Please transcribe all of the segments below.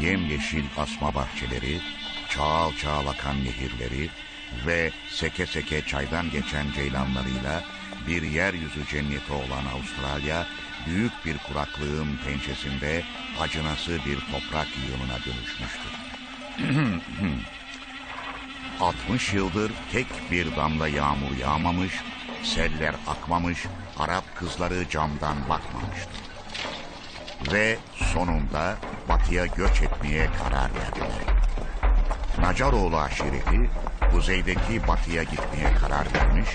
Yemyeşil asma bahçeleri, çağal çağal akan nehirleri ve seke seke çaydan geçen ceylanlarıyla bir yeryüzü cenneti olan Avustralya, büyük bir kuraklığın pençesinde acınası bir toprak yığınına dönüşmüştür. 60 yıldır tek bir damla yağmur yağmamış, seller akmamış, Arap kızları camdan bakmamıştı. Ve sonunda batıya göç etmeye karar verdiler. Nacaroğlu aşireti kuzeydeki batıya gitmeye karar vermiş,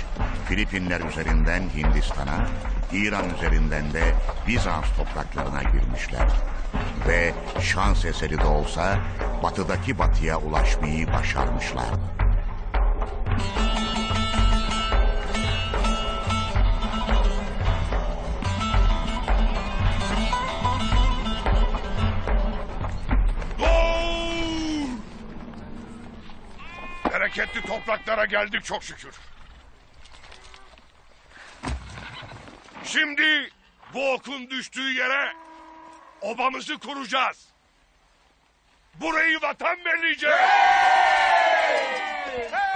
Filipinler üzerinden Hindistan'a, İran üzerinden de Bizans topraklarına girmişler. Ve şans eseri de olsa batıdaki batıya ulaşmayı başarmışlardı. Geldik çok şükür. Şimdi bu okun düştüğü yere obamızı kuracağız. Burayı vatan belirleyeceğiz. İşte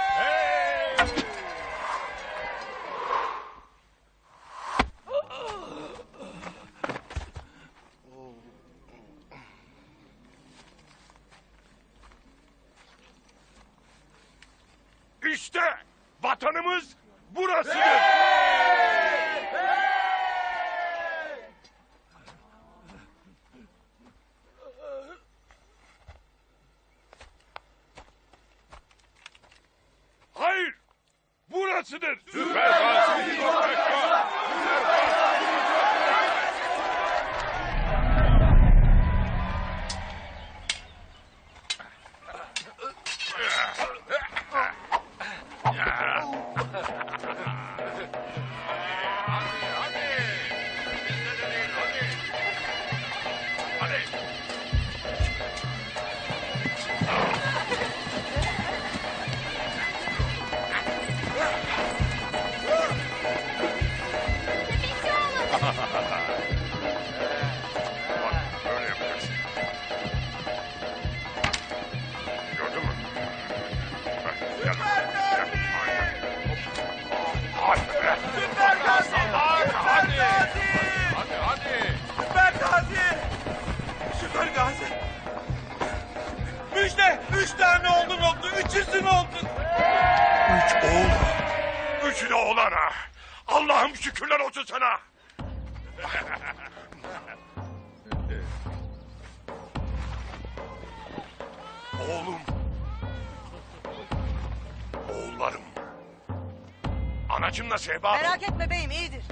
Merak etme beyim iyidir.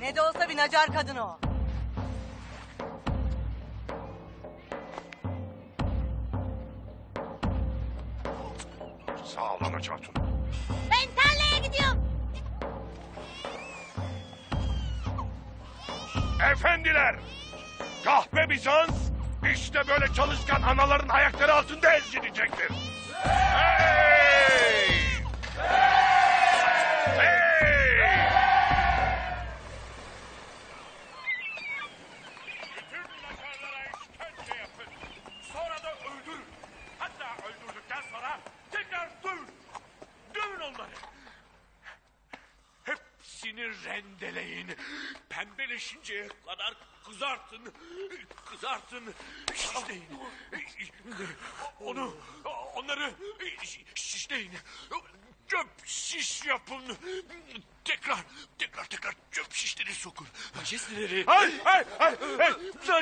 Ne de olsa bir nacar kadın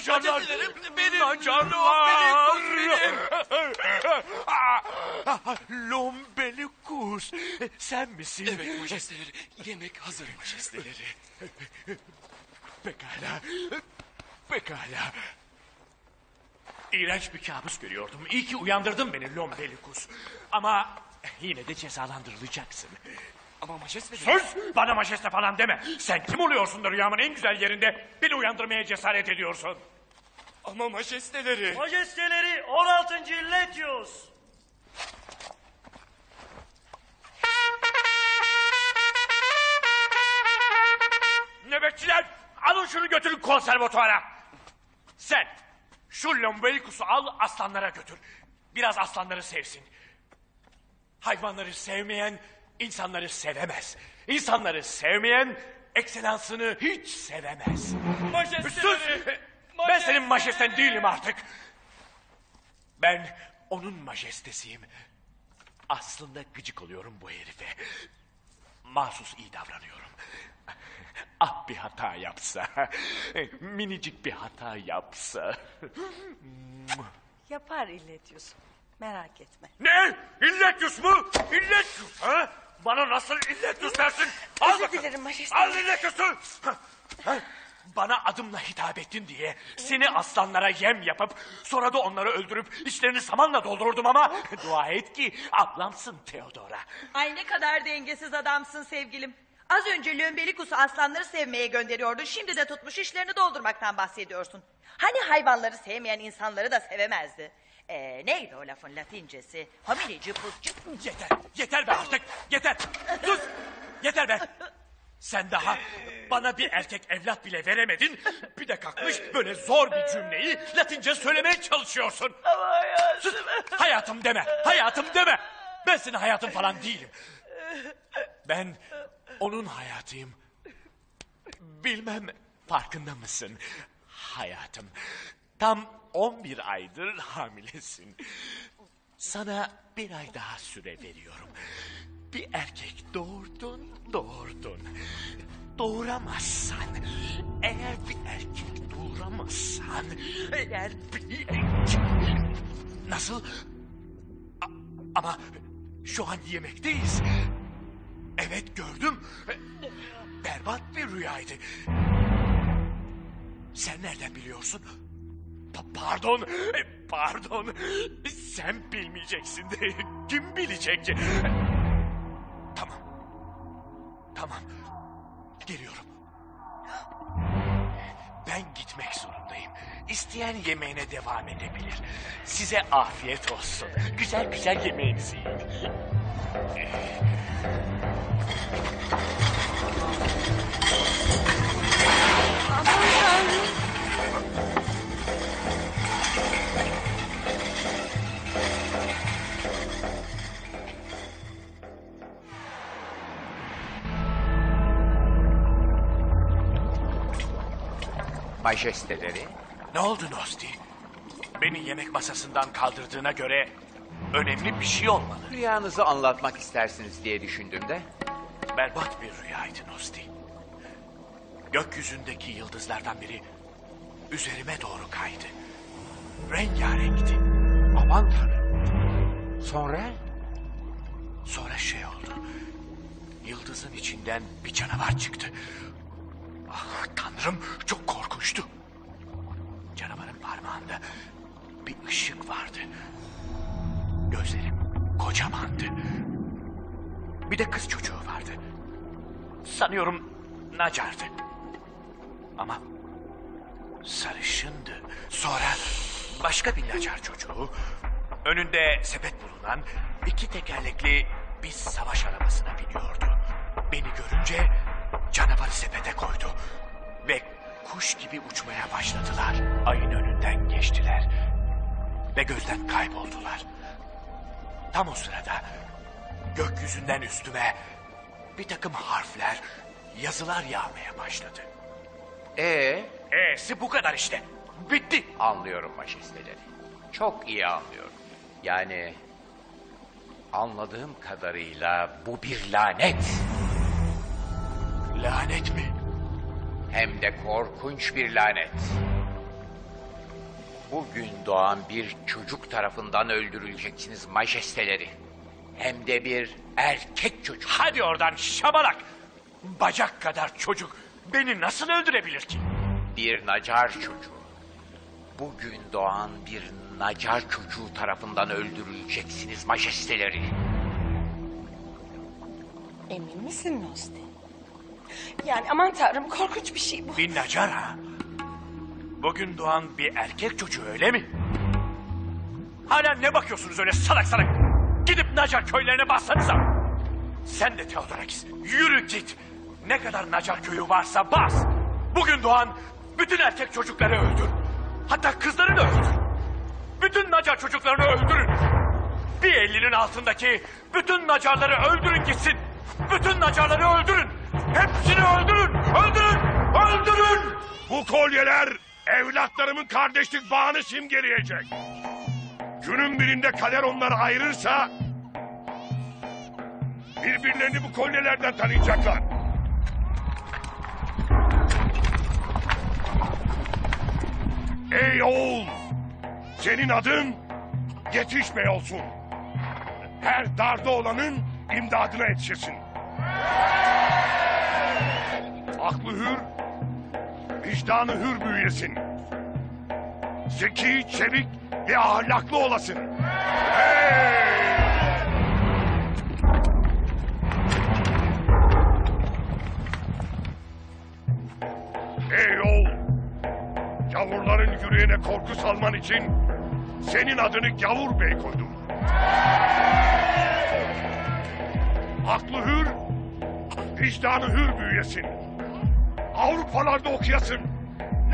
Nacarlar. Majesteleri, benim. Nacarlar. Lombelikus. Sen misin? Evet majesteleri. Yemek hazır majesteleri. Pekala. Pekala. İğrenç bir kabus görüyordum. İyi ki uyandırdın beni Lombelikus. Ama yine de cezalandırılacaksın. Ama majesteleri... Söz! Bana majeste falan deme. Sen kim oluyorsun da rüyamın en güzel yerinde beni uyandırmaya cesaret ediyorsun? Ama majesteleri... Majesteleri 16. Letios. Nöbetçiler alın şunu götürün konservatuara. Sen Şu Lombelicus'u al aslanlara götür. Biraz aslanları sevsin. Hayvanları sevmeyen insanları sevemez. İnsanları sevmeyen ekselansını hiç sevemez. Sus! Ben senin majesten değilim artık. Ben onun majestesiyim. Aslında gıcık oluyorum bu herife. Mahsus iyi davranıyorum. Ah bir hata yapsa. Minicik bir hata yapsa. Yapar Illetius. Merak etme. Ne? İlletyus mu? İlletyus ha? Bana nasıl İlletyus dersin? Al Özür bakalım. dilerim majeste. Al İlletyus'u. Ha? Bana adımla hitap ettin diye seni aslanlara yem yapıp sonra da onları öldürüp içlerini samanla doldururdum ama dua et ki ablamsın Theodora. Ay ne kadar dengesiz adamsın sevgilim. Az önce Lömbelikus'u aslanları sevmeye gönderiyordun. Şimdi de tutmuş işlerini doldurmaktan bahsediyorsun. Hani hayvanları sevmeyen insanları da sevemezdi. Ee, neydi o lafın latincesi? Hominici puscu. Yeter, yeter be artık, yeter. Sus, yeter be. Sen daha bana bir erkek evlat bile veremedin. Bir de kalkmış böyle zor bir cümleyi Latince söylemeye çalışıyorsun. Sus, hayatım deme, hayatım deme. Ben senin hayatın falan değilim. Ben onun hayatıyım. Bilmem farkında mısın hayatım? Tam 11 aydır hamilesin. Sana bir ay daha süre veriyorum. Bir erkek doğurdun, doğurdun. Doğuramazsan, eğer bir erkek doğuramazsan, eğer bir erkek... Nasıl? A- ama şu an yemekteyiz. Evet gördüm. Berbat bir rüyaydı. Sen nereden biliyorsun? Pa- Pardon, pardon. Sen bilmeyeceksin de kim bilecek? Tamam. Tamam. Geliyorum. Ben gitmek zorundayım. İsteyen yemeğine devam edebilir. Size afiyet olsun. Güzel güzel yemeğinizi yiyin. Majesteleri, Ne oldu Nosti? Beni yemek masasından kaldırdığına göre önemli bir şey olmalı. rüyanızı anlatmak istersiniz diye düşündüm de. Berbat bir rüyaydı Nosti. Gökyüzündeki yıldızlardan biri üzerime doğru kaydı. Rengarenkti. Aman tanrım. Sonra? Sonra şey oldu. Yıldızın içinden bir canavar çıktı. Ah tanrım çok korkunçtu. Canavarın parmağında bir ışık vardı. Gözleri kocamandı. Bir de kız çocuğu vardı. Sanıyorum Nacar'dı. Ama sarışındı. Sonra başka bir Nacar çocuğu. Önünde sepet bulunan iki tekerlekli bir savaş arabasına biniyordu. Beni görünce canavarı sepete koydu. Ve kuş gibi uçmaya başladılar. Ayın önünden geçtiler. Ve gözden kayboldular. Tam o sırada gökyüzünden üstüme bir takım harfler, yazılar yağmaya başladı. Ee, E'si bu kadar işte. Bitti. anlıyorum majesteleri. Çok iyi anlıyorum. Yani anladığım kadarıyla bu bir lanet. Lanet mi? Hem de korkunç bir lanet. Bugün doğan bir çocuk tarafından öldürüleceksiniz majesteleri. Hem de bir erkek çocuk. Hadi oradan şabalak. Bacak kadar çocuk beni nasıl öldürebilir ki? Bir nacar çocuğu. Bugün doğan bir nacar çocuğu tarafından öldürüleceksiniz majesteleri. Emin misin Nosti? Yani aman tanrım korkunç bir şey bu. Bir nacar ha? Bugün doğan bir erkek çocuğu öyle mi? Hala ne bakıyorsunuz öyle salak salak? Gidip Nacar köylerine bassanıza. Sen de Teodorakis yürü git. Ne kadar Nacar köyü varsa bas. Bugün doğan bütün erkek çocukları öldür. Hatta kızlarını öldürün. Bütün Nacar çocuklarını öldürün. Bir elinin altındaki bütün Nacarları öldürün gitsin. Bütün Nacarları öldürün. Hepsini öldürün. Öldürün. Öldürün. Bu kolyeler evlatlarımın kardeşlik bağını simgeleyecek. Günün birinde kader onları ayırırsa... ...birbirlerini bu kolyelerden tanıyacaklar. Ey oğul! Senin adın Yetiş Bey olsun. Her darda olanın imdadına yetişirsin. Aklı hür, vicdanı hür büyüyesin. Zeki, çevik ve ahlaklı olasın. Hey! Ey oğul! Gavurların yüreğine korku salman için senin adını Gavur Bey koydum. Aklı hür, vicdanı hür büyüyesin. Avrupalarda okuyasın.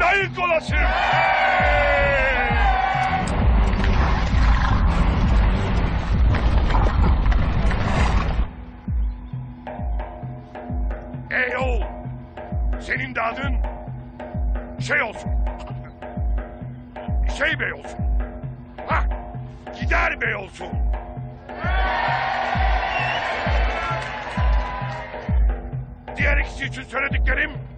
Layık olasın. Ey oğul, senin de adın şey olsun. Şey bey olsun. Hah, gider bey olsun. Diğer ikisi için söylediklerim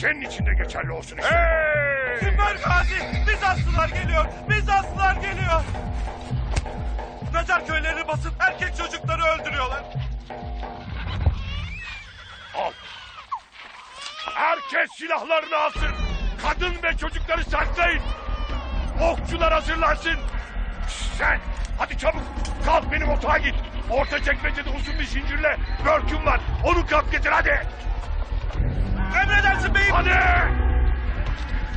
senin için de geçerli olsun işte. Hey! Süper Gazi! Bizanslılar geliyor! Bizanslılar geliyor! Nacar köylerini basıp erkek çocukları öldürüyorlar. Al. Herkes silahlarını alsın. Kadın ve çocukları saklayın. Okçular hazırlansın. Sen hadi çabuk kalk benim otağa git. Orta çekmecede uzun bir zincirle börküm var. Onu kap getir hadi. Emredersin beyim! Hadi.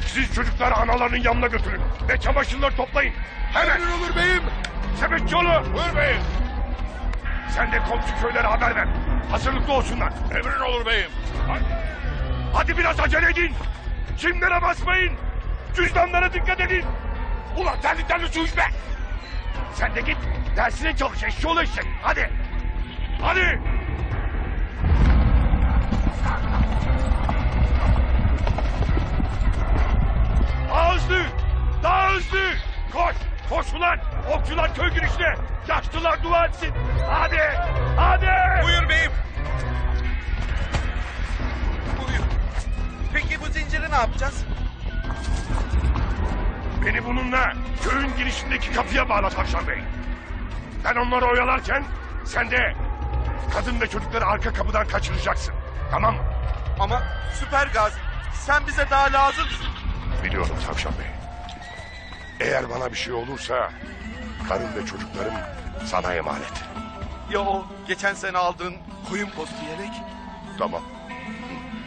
Siz çocukları analarının yanına götürün. Ve çamaşırları toplayın. Hemen. olur beyim. Sepetçioğlu. Buyur beyim. Sen de komşu köylere haber ver. Hazırlıklı olsunlar. Emrin olur beyim. Hadi, hadi biraz acele edin. Çimlere basmayın. Cüzdanlara dikkat edin. Ulan terli terli su içme. Sen de git. Dersine çalış eşşoğlu eşek. Hadi. Hadi. Daha hızlı. Daha hızlı. Koş. Koş ulan. Okçular köy girişine. Yaşlılar dua etsin. Hadi. Hadi. Buyur beyim! Buyur. Peki bu zinciri ne yapacağız? Beni bununla köyün girişindeki kapıya bağla Tavşan Bey. Ben onları oyalarken sen de kadın ve çocukları arka kapıdan kaçıracaksın. Tamam mı? Ama Süper Gazi sen bize daha lazımsın. Biliyorum Tavşan Bey. Eğer bana bir şey olursa karım ve çocuklarım sana emanet. Ya o geçen sene aldığın koyun postu yelek? Tamam.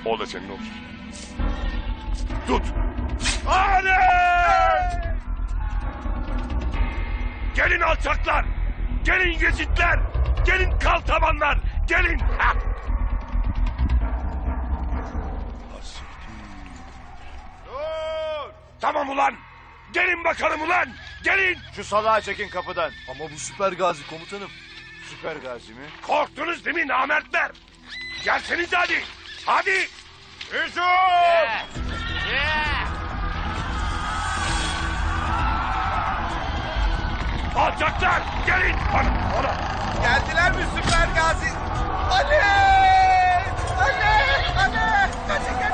O da senin olsun. Tut. Hadi! Gelin alçaklar. Gelin gezitler. Gelin kal tabanlar. Gelin. Tamam ulan. Gelin bakalım ulan. Gelin. Şu salağı çekin kapıdan. Ama bu Süper Gazi komutanım. Süper gazi mi? Korktunuz değil mi namertler? Gelseniz hadi. Hadi. Hücum. Alçaklar gelin. Bana, bana. Geldiler mi Süper Gazi? Ali! Ali! Ali! Kaçın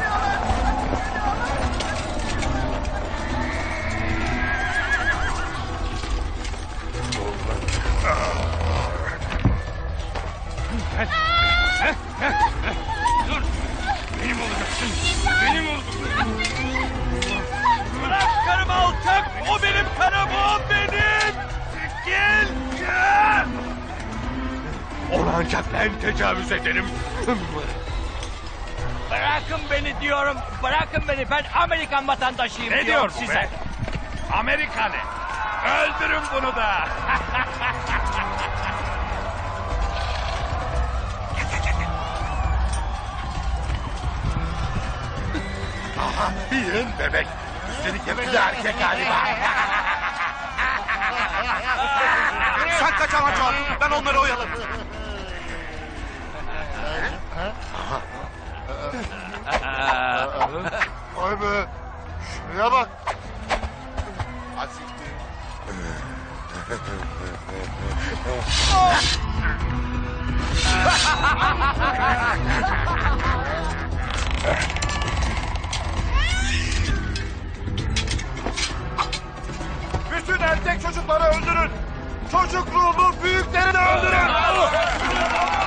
geliyorlar! Benim olacaksın. Benim oldun. Bırak karımı alçak! O benim karım, o benim! Gel! Ona ancak ben tecavüz ederim. Bırakın beni diyorum. Bırakın beni. Ben Amerikan vatandaşıyım Ne diyorum diyor bu size. be? Amerikanı. Öldürün bunu da. Yığın bebek. Üstelik de erkek galiba. Sen kaç Amaço. Ben onları oyalarım. Vay be. Şuraya bak. Asiktir. Bütün erkek çocukları öldürün. Çocukluğumu büyüklerini öldürün.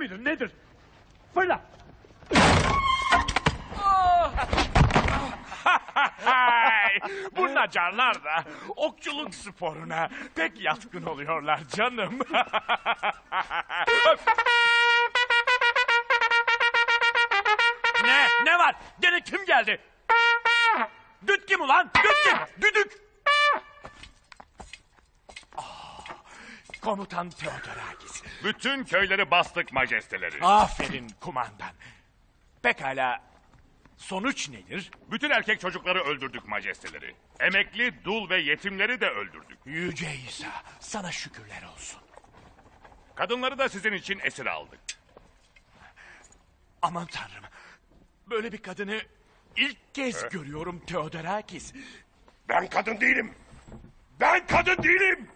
Devşirme midir nedir? Fırla. Bu nacarlar da okçuluk sporuna pek yatkın oluyorlar canım. ne? Ne var? Gene kim geldi? Düt kim ulan? Düt kim? Düdük. Ah, Komutan Theodorakis. Bütün köyleri bastık majesteleri. Aferin kumandan. Pekala sonuç nedir? Bütün erkek çocukları öldürdük majesteleri. Emekli, dul ve yetimleri de öldürdük. Yüce İsa sana şükürler olsun. Kadınları da sizin için esir aldık. Aman tanrım. Böyle bir kadını ilk kez görüyorum Theodorakis. Ben kadın değilim. Ben kadın değilim.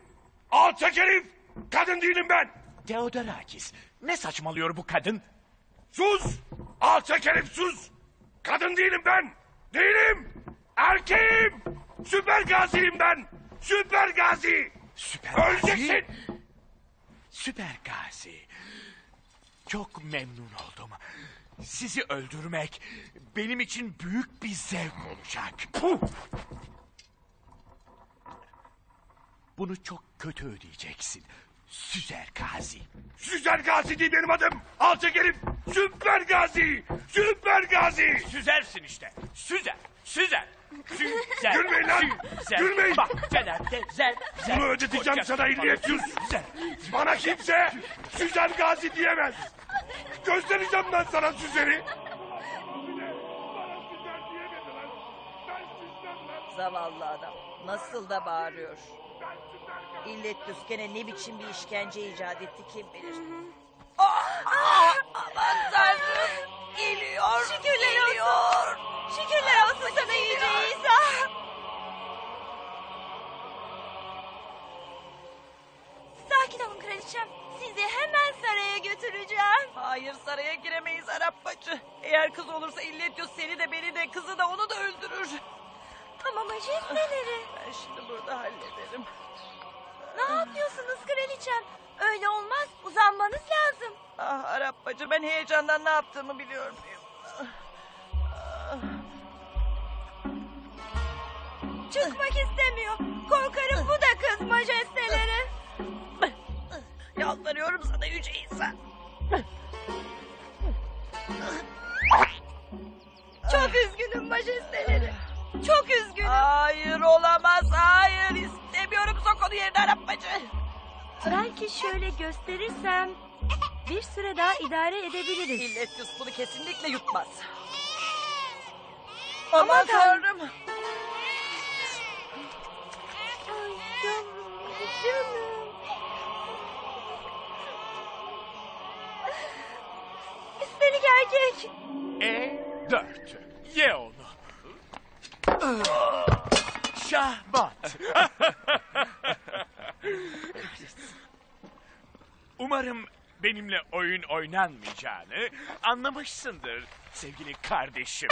Alçak herif. Kadın değilim ben. Theodorakis ne saçmalıyor bu kadın? Sus. Alçak herif sus. Kadın değilim ben. Değilim. Erkeğim. Süper gaziyim ben. Süper gazi. Süper Öleceksin. Süper Gazi. Çok memnun oldum. Sizi öldürmek benim için büyük bir zevk olacak. Puh! Bunu çok kötü ödeyeceksin. Süzer Gazi. Süper gazi değil benim adım. Alçak herif. Süper gazi. Süper gazi. Süzersin işte. Süzer. Süzer. Süzer. Gülmeyin lan. Süzer. Gülmeyin. Bak Fener'de zer. zer. Bunu ödeteceğim Koca- sana İlyetyüz. Zer. Bana kimse Süzer Gazi diyemez. Göstereceğim ben sana Süzer'i. Zavallı adam. Nasıl da bağırıyor. İllet gene ne biçim bir işkence icat etti kim bilir. Ah, ah, aman tanrım. Geliyor. Şükürler geliyor. olsun. Şükürler olsun sana Yüce İsa. Sakin olun kraliçem. Sizi hemen saraya götüreceğim. Hayır saraya giremeyiz Arap bacı. Eğer kız olursa İllet seni de beni de kızı da onu da öldürür. Ama majesteleri. Ben şimdi burada hallederim. Ne yapıyorsunuz kraliçem? Öyle olmaz. Uzanmanız lazım. Ah Arap bacı ben heyecandan ne yaptığımı biliyor muyum? Çıkmak istemiyor. Korkarım bu da kız majesteleri. Yalvarıyorum sana Yüce İsa. Çok üzgünüm majesteleri. Çok üzgünüm. Hayır olamaz. Hayır istemiyorum sok onu yerine Arap bacı. Belki şöyle gösterirsem bir süre daha idare edebiliriz. İlletius bunu kesinlikle yutmaz. Aman Aman tanrım. Ay yavrum, canım. Üstelik erkek. E dört. Ye onu. Şahmat. Umarım benimle oyun oynanmayacağını anlamışsındır sevgili kardeşim.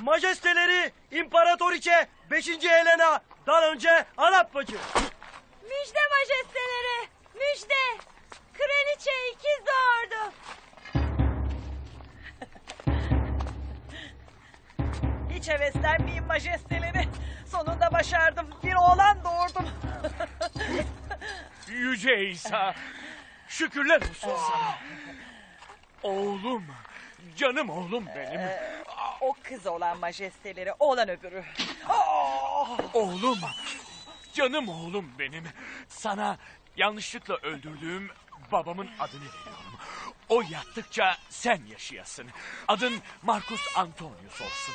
Majesteleri İmparatoriçe 5. Helena'dan önce Arap bacı. Müjde majesteleri. Müjde. Kraliçe ikiz doğurdu. Hiç heveslenmeyin majesteleri. Sonunda başardım. Bir oğlan doğurdum. Yüce İsa, şükürler olsun sana. Oğlum, canım oğlum benim. o kız olan majesteleri, oğlan öbürü. Oğlum, canım oğlum benim. Sana yanlışlıkla öldürdüğüm babamın adını veriyorum. O yattıkça sen yaşayasın. Adın Marcus Antonius olsun.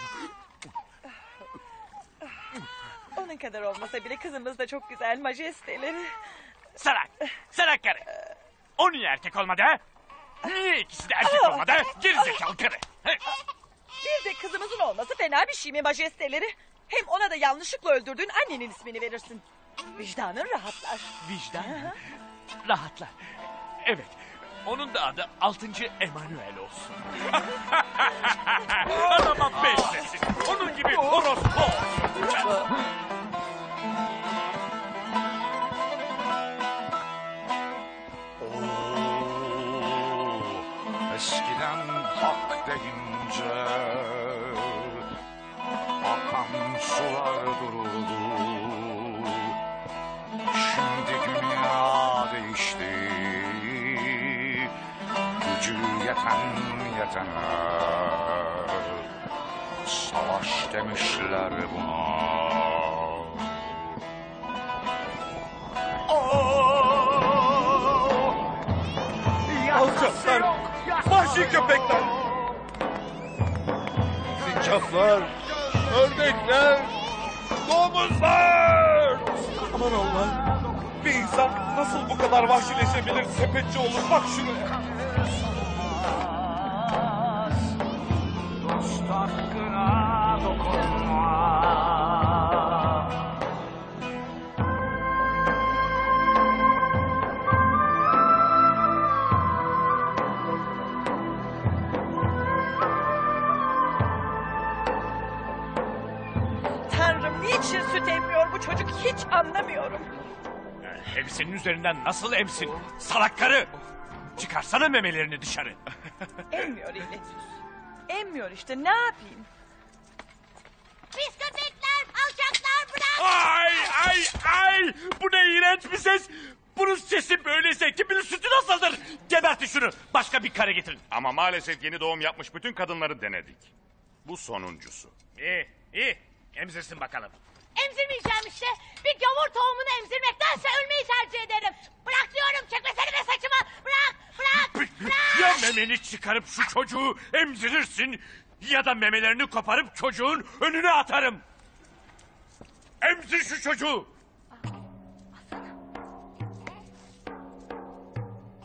Onun kadar olmasa bile kızımız da çok güzel majesteleri. Sarak, sarak karı. O niye erkek olmadı ha? Niye ikisi de erkek olmadı ha? Gerizekalı karı. Bir de kızımızın olması fena bir şey mi majesteleri? Hem ona da yanlışlıkla öldürdüğün annenin ismini verirsin. Vicdanın rahatlar. Vicdan rahatla. Evet, onun da adı 6. Emanuel olsun. Adama benzesin. Onun gibi orospu olsun. Sular dururdu. Şimdi dünya değişti. Gücü yeten yetene savaş demişler buna. Alçaklar, vahşi köpekler. Sincaplar, ördekler, domuzlar. Aman Allah. Bir insan nasıl bu kadar vahşileşebilir sepetçi olur bak şuraya. Dost hakkına Elbisenin üzerinden nasıl emsin? Salak karı! Çıkarsana memelerini dışarı. Emmiyor illetius. Emmiyor işte ne yapayım? Pis köpekler, alçaklar bırak. Ay ay ay! Bu ne iğrenç bir ses! Bunun sesi böyleyse kim bilir sütü nasıldır? Gebertin şunu. Başka bir kare getirin. Ama maalesef yeni doğum yapmış bütün kadınları denedik. Bu sonuncusu. İyi iyi. Emzirsin bakalım. Emzirmeyeceğim işte. Bir gavur tohumunu emzirmektense ölmeyi tercih ederim. Bırak diyorum çekmesene be saçımı. Bırak, bırak, bırak. Ya memeni çıkarıp şu çocuğu emzirirsin... ...ya da memelerini koparıp çocuğun önüne atarım. Emzir şu çocuğu.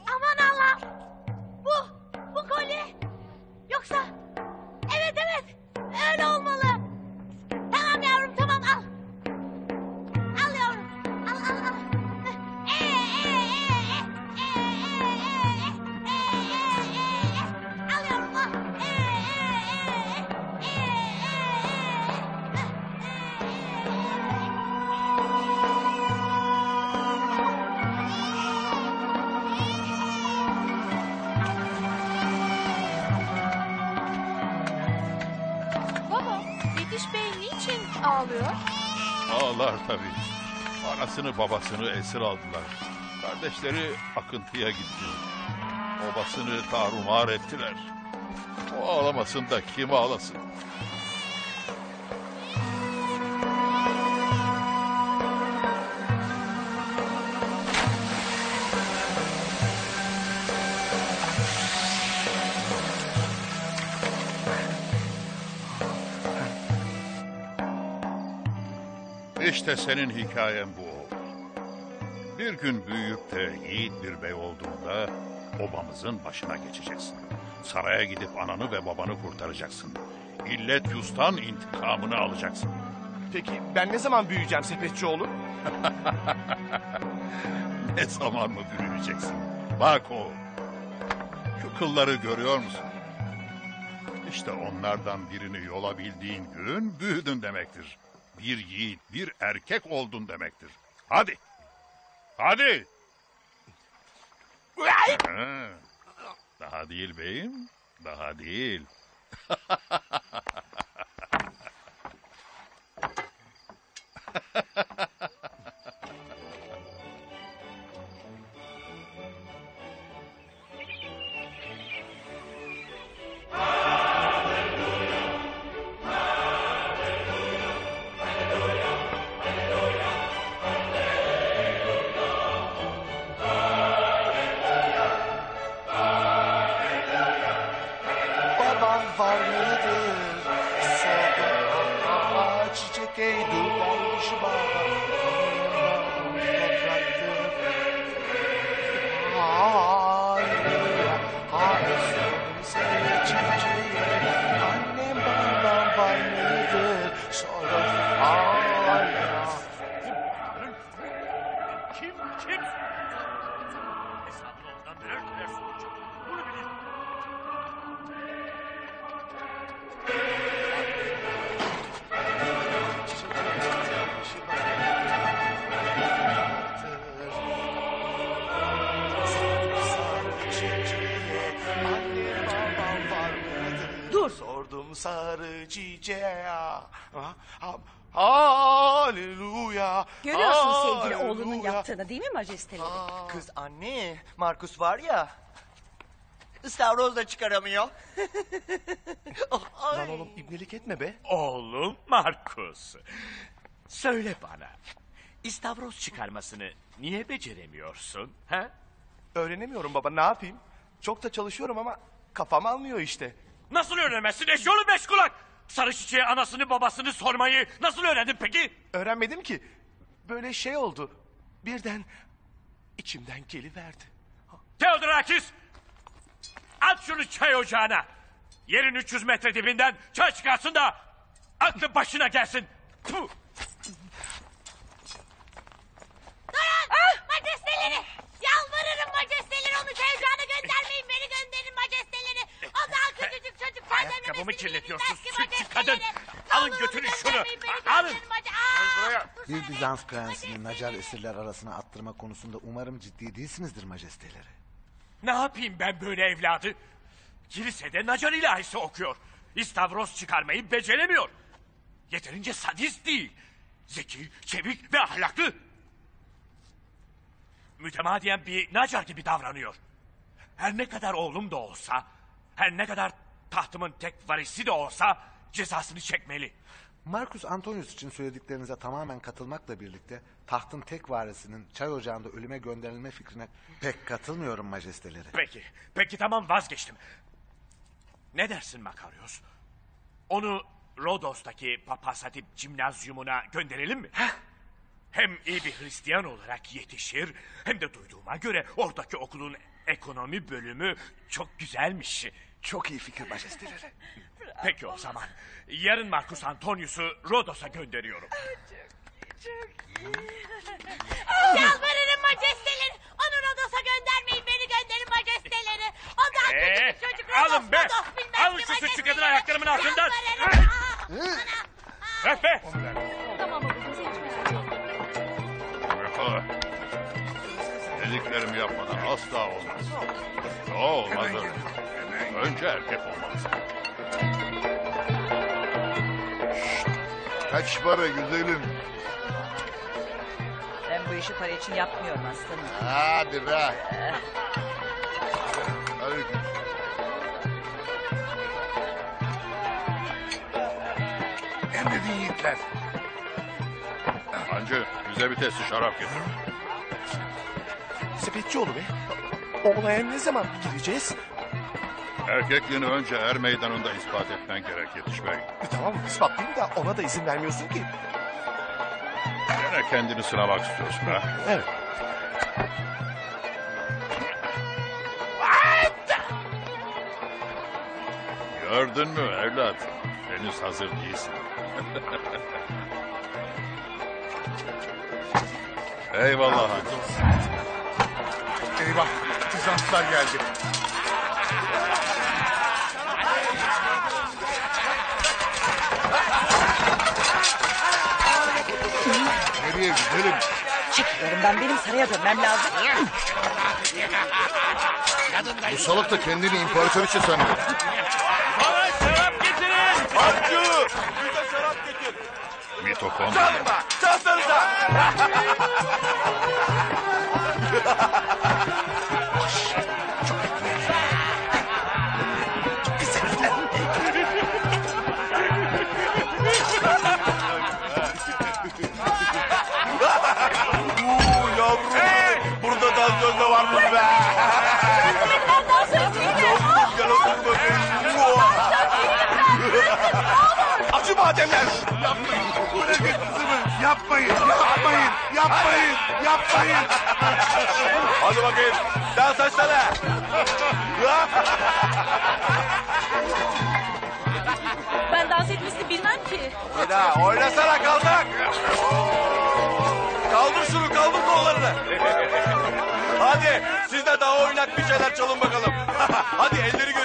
Aman Allah. Bu, bu kolye. Yoksa, evet evet öyle olmalı. Ağlar tabii. Anasını babasını esir aldılar. Kardeşleri akıntıya gitti. Babasını tarumar ettiler. O ağlamasın da kim ağlasın? İşte senin hikayen bu oldu. Bir gün büyüyüp de yiğit bir bey olduğunda obamızın başına geçeceksin. Saraya gidip ananı ve babanı kurtaracaksın. İllet Yus'tan intikamını alacaksın. Peki ben ne zaman büyüyeceğim Sepetçioğlu? ne zaman mı büyüyeceksin? Bak o. Şu kılları görüyor musun? İşte onlardan birini yola bildiğin gün büyüdün demektir. Bir yiğit, bir erkek oldun demektir. Hadi. Hadi. Ha, Daha değil beyim. Daha değil. mi majesteleri? Kız anne, Markus var ya. İstavroz da çıkaramıyor. Lan oğlum ibnelik etme be. Oğlum Markus. Söyle bana. İstavroz çıkarmasını niye beceremiyorsun? Ha? Öğrenemiyorum baba ne yapayım? Çok da çalışıyorum ama kafam almıyor işte. Nasıl öğrenemezsin eşyolu beş kulak? Sarı çiçeğe anasını babasını sormayı nasıl öğrendin peki? Öğrenmedim ki. Böyle şey oldu. Birden içimden geliverdi. Teodorakis! At şunu çay ocağına. Yerin 300 metre dibinden çay çıkarsın da aklı başına gelsin. Puh! Durun! Majesteleri! Yalvarırım majesteleri onu teyzana göndermeyin beni gönderin majesteleri. O daha küçücük çocuk Ayakkabımı kirletiyorsun sütçü kadın. Alın götürün şunu. Alın. Bir Bizans prensini Nacar esirler arasına attırma konusunda umarım ciddi değilsinizdir majesteleri. Ne yapayım ben böyle evladı? Kilisede Nacar ilahisi okuyor. İstavros çıkarmayı beceremiyor. Yeterince sadist değil. Zeki, çevik ve ahlaklı. Mütemadiyen bir Nacar gibi davranıyor. Her ne kadar oğlum da olsa, her ne kadar tahtımın tek varisi de olsa cezasını çekmeli. Marcus Antonius için söylediklerinize tamamen katılmakla birlikte tahtın tek varisinin çay ocağında ölüme gönderilme fikrine pek katılmıyorum majesteleri. Peki, peki tamam vazgeçtim. Ne dersin Makarios? Onu Rodos'taki Papaz Hatip Cimnazyumuna gönderelim mi? Hem iyi bir Hristiyan olarak yetişir... ...hem de duyduğuma göre oradaki okulun ekonomi bölümü çok güzelmiş. Çok iyi fikir majesteleri. Peki o zaman. Yarın Marcus Antonius'u Rodos'a gönderiyorum. Yalvarırım majesteleri. Onu Rodos'a göndermeyin beni gönderin majesteleri. O daha Ee, küçücük çocuk alın Rodos be! Rodos bilmez Alın ki şu sütçü majesteleri. kadını ayaklarımın altından! Yalvarırım. Öp be! Dediklerimi yapmadan asla olmaz. O olmaz öyle. Önce erkek olmaz. Kaç para güzelim? Ben bu işi para için yapmıyorum aslanım. Hadi be. Hadi. Emredin yiğitler. Hancı bize bir testi şarap getir. Sepetçioğlu be. Olaya ne zaman gireceğiz? Erkekliğini önce er meydanında ispat etmen gerek Yetiş Bey. E, tamam ispatlayayım da ona da izin vermiyorsun ki. Gene kendini sınamak istiyorsun ha? Evet. Gördün mü evlat? Henüz hazır değilsin. Eyvallah. Eyvah Bizanslar geldi. Nereye gidelim? Çekiliyorum ben benim saraya dönmem lazım. Bu salak da kendini imparatoriçe sanıyor. Bana şarap getirin. Hancı. Getir. Mitokondri. Çalma. Çalsanıza. Oo yavrum. Burada dansöz de varmış be. Yavrum gel otur bakayım. Acı bademler. Yapmayın. Yapmayın. Yapmayın. Yapmayın. Yapmayın. Hadi bakayım. Dans açsana. Ben dans etmesini bilmem ki. Eda oynasana kaldık. Kaldır şunu kaldır kollarını. Hadi siz de daha oynak bir şeyler çalın bakalım. Hadi elleri göreyim.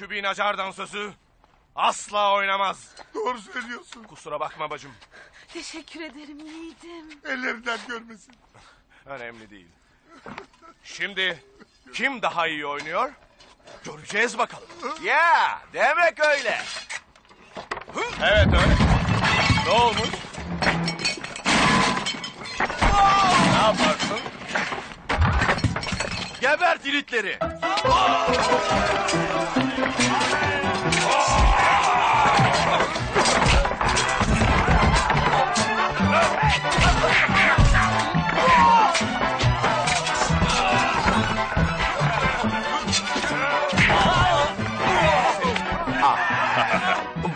Çünkü bir Nacar dansözü asla oynamaz. Doğru söylüyorsun. Kusura bakma bacım. Teşekkür ederim yiğidim. Ellerinden görmesin. Önemli değil. Şimdi kim daha iyi oynuyor? Göreceğiz bakalım. Ya demek öyle. Evet öyle. Ne olmuş? Ne yaparsın? Geber dilitleri.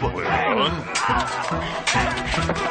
Buyurun.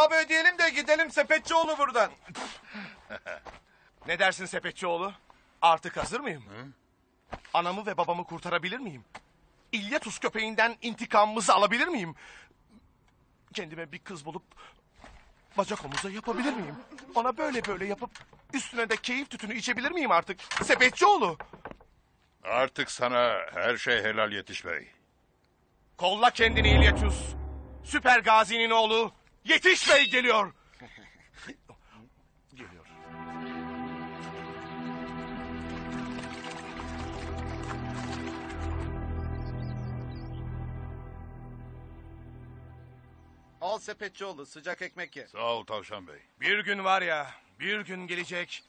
hesabı ödeyelim de gidelim Sepetçioğlu buradan. Ne dersin Sepetçioğlu? Artık hazır mıyım? Anamı ve babamı kurtarabilir miyim? İlyatus köpeğinden intikamımızı alabilir miyim? Kendime bir kız bulup bacak omuza yapabilir miyim? Ona böyle böyle yapıp üstüne de keyif tütünü içebilir miyim artık? Sepetçioğlu! Artık sana her şey helal Yetiş Bey. Kolla kendini İlyatus. Süper Gazi'nin oğlu Yetiş Bey geliyor. geliyor. Al Sepetçioğlu sıcak ekmek ye. Sağ ol Tavşan Bey. Bir gün var ya, bir gün gelecek.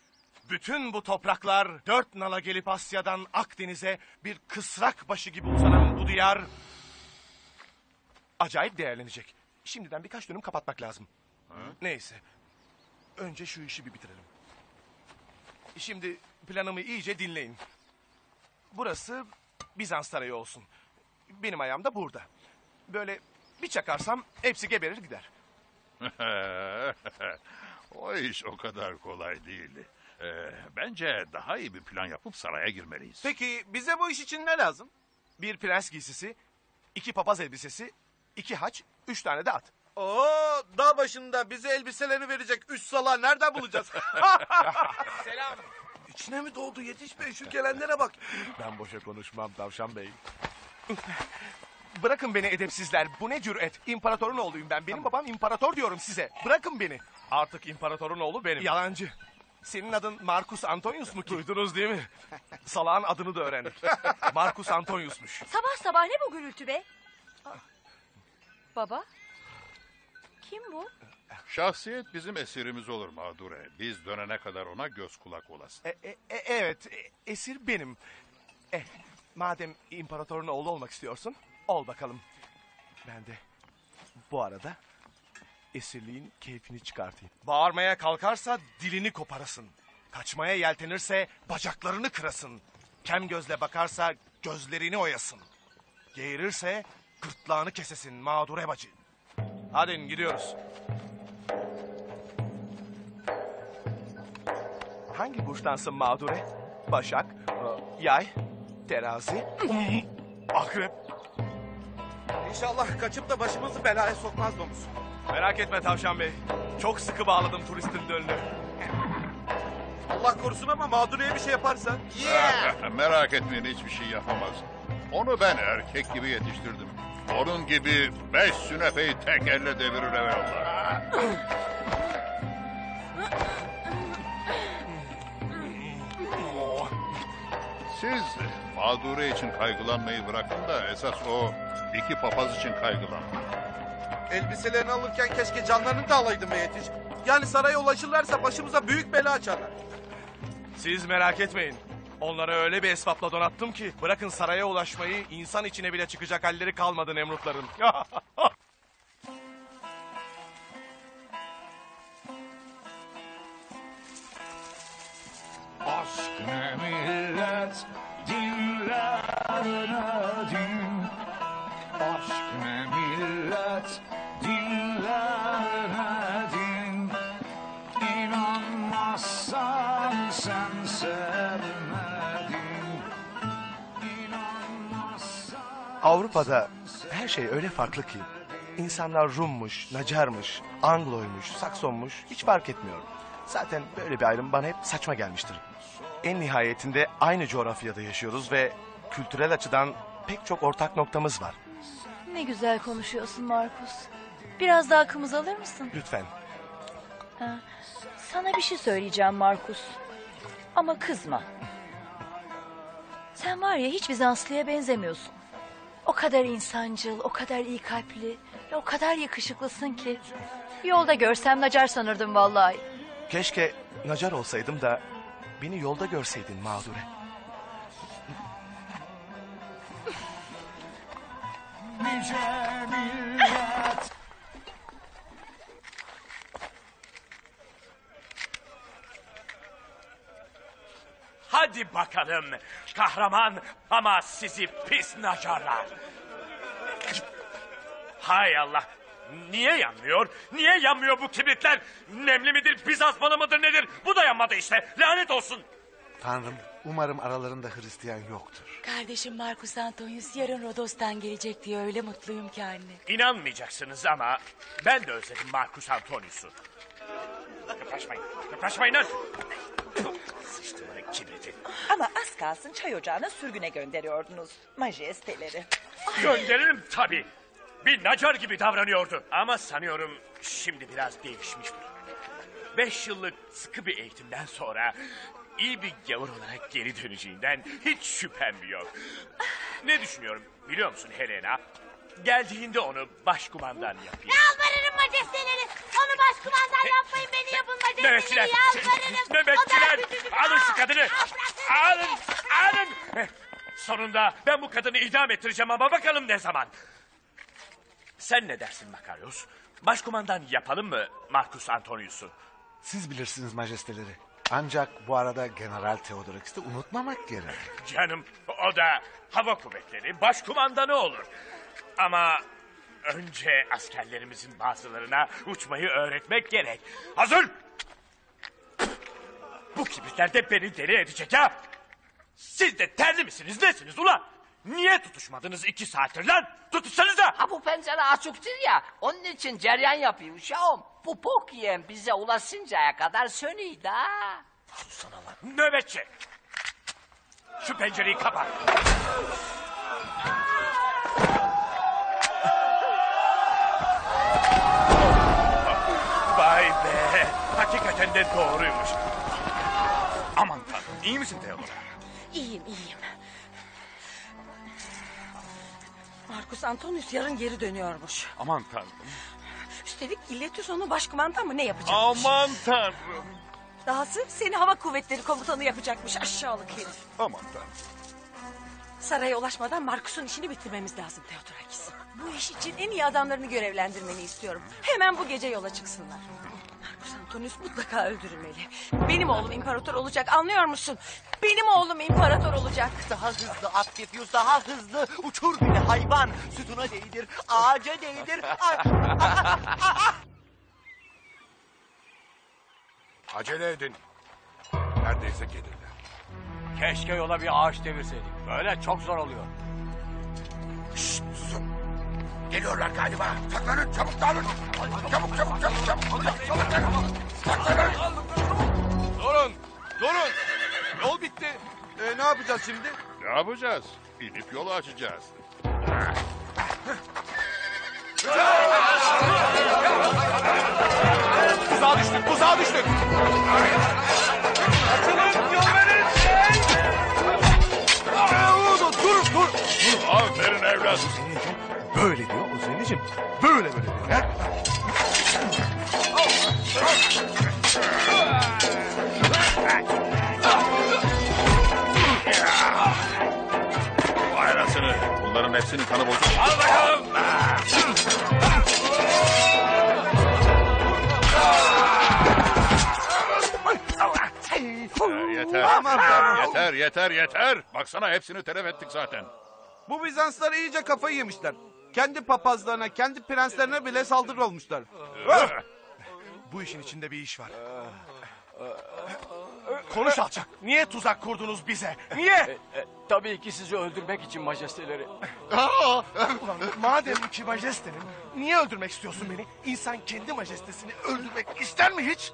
Bütün bu topraklar dört nala gelip Asya'dan Akdeniz'e bir kısrak başı gibi uzanan bu diyar... ...acayip değerlenecek. Şimdiden birkaç dönüm kapatmak lazım. Neyse. Önce şu işi bir bitirelim. Şimdi planımı iyice dinleyin. Burası Bizans sarayı olsun. Benim ayağım da burada. Böyle bir çakarsam hepsi geberir gider. o iş o kadar kolay değil. Ee, bence daha iyi bir plan yapıp saraya girmeliyiz. Peki bize bu iş için ne lazım? Bir prens giysisi, iki papaz elbisesi, iki haç, üç tane de at. Oo, dağ başında bize elbiselerini verecek üç sala nereden bulacağız? Selam. İçine mi doğdu Yetiş Bey? Şu gelenlere bak. Ben boşa konuşmam Tavşan Bey. Bırakın beni edepsizler. Bu ne cüret? İmparatorun oğluyum ben. Benim babam imparator diyorum size. Bırakın beni. Artık imparatorun oğlu benim. Yalancı. Senin adın Marcus Antonius mu ki? Duydunuz değil mi? Salağın adını da öğrendik. Marcus Antonius'muş. Sabah sabah ne bu gürültü be? Baba? Kim bu? Şahsiyet bizim esirimiz olur mağdure. Biz dönene kadar ona göz kulak olasın. E, e, e, evet, e, esir benim. Eh, madem imparatorun oğlu olmak istiyorsun, ol bakalım. Ben de bu arada esirliğin keyfini çıkartayım. Bağırmaya kalkarsa dilini koparasın. Kaçmaya yeltenirse bacaklarını kırasın. Kem gözle bakarsa gözlerini oyasın. Geğirirse gırtlağını kesesin mağdure bacı. Hadi gidiyoruz. Hangi burçtansın mağdure? Başak, e, yay, terazi, akrep. İnşallah kaçıp da başımızı belaya sokmaz domuz. Merak etme Tavşan Bey. Çok sıkı bağladım turistin dölünü. Allah korusun ama mağdureye bir şey yaparsa. Merak etmeyin hiçbir şey yapamaz. Onu ben erkek gibi yetiştirdim. Onun gibi beş sünefeyi tek elle devirir evelallah. Siz mağdure için kaygılanmayı bırakın da esas o iki papaz için kaygılanın. Elbiselerini alırken keşke canlarını da alaydın be yetiş. Yani saraya ulaşırlarsa başımıza büyük bela açarlar. Siz merak etmeyin. Onları öyle bir esvapla donattım ki bırakın saraya ulaşmayı insan içine bile çıkacak halleri kalmadı Nemrutların. Aşk ne millet dinlerine din Aşk ne millet dinlerine din İnanmazsan sen sevmedin Avrupa'da her şey öyle farklı ki. İnsanlar Rummuş, Nacarmış, Angloymuş, Saksonmuş hiç fark etmiyor. Zaten böyle bir ayrım bana hep saçma gelmiştir. En nihayetinde aynı coğrafyada yaşıyoruz ve kültürel açıdan pek çok ortak noktamız var. Ne güzel konuşuyorsun Markus. Biraz daha kımız alır mısın? Lütfen. Ha, sana bir şey söyleyeceğim Markus. Ama kızma. Sen var ya hiç Bizanslı'ya benzemiyorsun. O kadar insancıl, o kadar iyi kalpli ve o kadar yakışıklısın ki. Yolda görsem Nacar sanırdım vallahi. Keşke Nacar olsaydım da beni yolda görseydin mağdure. Nice millet Hadi bakalım kahraman ama sizi pis nacarlar. Hay Allah. Niye yanmıyor? Niye yanmıyor bu kibritler? Nemli midir, Bizansmalı mıdır nedir? Bu da yanmadı işte. Lanet olsun. Tanrım umarım aralarında Hristiyan yoktur. Kardeşim Marcus Antonius yarın Rodos'tan gelecek diye öyle mutluyum ki anne. İnanmayacaksınız ama ben de özledim Marcus Antonius'u. Yaklaşmayın, yaklaşmayınız. Sıçtığımın kibriti. Ama az kalsın çay ocağına sürgüne gönderiyordunuz. Majesteleri. Gönderirim tabii. Bir nacar gibi davranıyordu. Ama sanıyorum şimdi biraz değişmiştir. Beş yıllık sıkı bir eğitimden sonra iyi bir gavur olarak geri döneceğinden hiç şüphem yok. Ne düşünüyorum biliyor musun Helena? Geldiğinde onu başkumandan yapayım. Yalvarırım majesteleri. Onu başkumandan yapmayın beni yapın Nöbetçiler! Nöbetçiler! Alın şu kadını! Alın! Alın! Sonunda ben bu kadını idam ettireceğim ama bakalım ne zaman. Sen ne dersin Makarios? Başkumandan yapalım mı Marcus Antonius'u? Siz bilirsiniz majesteleri. Ancak bu arada General Theodorix'i unutmamak gerek. Canım o da hava kuvvetleri başkumandanı olur. Ama önce askerlerimizin bazılarına uçmayı öğretmek gerek. Hazır! Bu kibritler de beni deli edecek ha. Siz de terli misiniz nesiniz ulan? Niye tutuşmadınız iki saattir lan? Tutuşsanıza. Ha bu pencere açıktır ya. Onun için ceryan yapıyor uşağım. Bu bok yiyen bize ulaşıncaya kadar sönüyor da. Nöbetçi. Şu pencereyi kapat. Vay be. Hakikaten de doğruymuş. Aman tanrım. iyi misin Theodora? İyiyim iyiyim. Marcus Antonius yarın geri dönüyormuş. Aman tanrım. Üstelik İlletüs onu başkumandan mı ne yapacakmış? Aman tanrım. Dahası seni hava kuvvetleri komutanı yapacakmış aşağılık herif. Aman tanrım. Saraya ulaşmadan Marcus'un işini bitirmemiz lazım Theodorakis. Bu iş için en iyi adamlarını görevlendirmeni istiyorum. Hemen bu gece yola çıksınlar. Marcus Antonius mutlaka öldürülmeli. Benim oğlum imparator olacak anlıyor musun? Benim oğlum imparator olacak. Daha hızlı Aktifius daha hızlı. Uçur beni hayvan. Sütuna değdir. Ağaca değdir. Acele edin. Neredeyse gelirler. Keşke yola bir ağaç devirseydik. Böyle çok zor oluyor. Şşt. Geliyorlar galiba. Saklanın çabuk dağılın. Çabuk çabuk çabuk çabuk. Çabuk çabuk. Saklanın. Durun, durun. Yol bitti. Ee, ne yapacağız şimdi? Ne yapacağız? İnip yolu açacağız. Tuzağa düştük, tuzağa düştük. Açılın, yol verin. Dur, dur, dur. Aferin evlat. Böyle diyor Uzeniciğim. Böyle böyle diyor. ya. Vay anasını. Bunların hepsinin kanı bozuk. Al bakalım. Yeter. Yeter, yeter, yeter. Baksana hepsini telef ettik zaten. Bu Bizanslar iyice kafayı yemişler. Kendi papazlarına, kendi prenslerine bile saldırı olmuşlar. Bu işin içinde bir iş var. Konuş alçak. Niye tuzak kurdunuz bize? Niye? tabii ki sizi öldürmek için majesteleri. Aa, madem ki majestenin, niye öldürmek istiyorsun beni? İnsan kendi majestesini öldürmek ister mi hiç?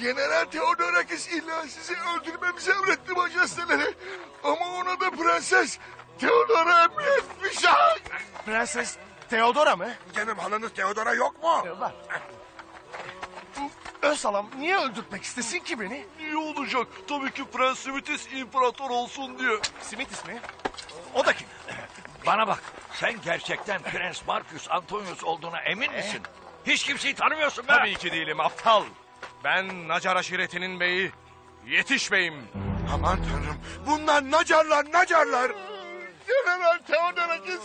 General Theodorakis illa sizi öldürmemizi emretti majesteleri. Ama ona da prenses Theodora ha! Prenses Theodora mı? Canım hanınız Theodora yok mu? Var. Niye öldürtmek istesin ki beni? Niye olacak? Tabii ki Prens Simitis imparator olsun diye. Simitis mi? O da kim? Bana bak. Sen gerçekten Prens Marcus Antonius olduğuna emin misin? Hiç kimseyi tanımıyorsun be. Tabii ki değilim aptal. Ben Nacar aşiretinin beyi. Yetiş beyim. Aman tanrım. Bunlar nacarlar nacarlar. General Theodorakis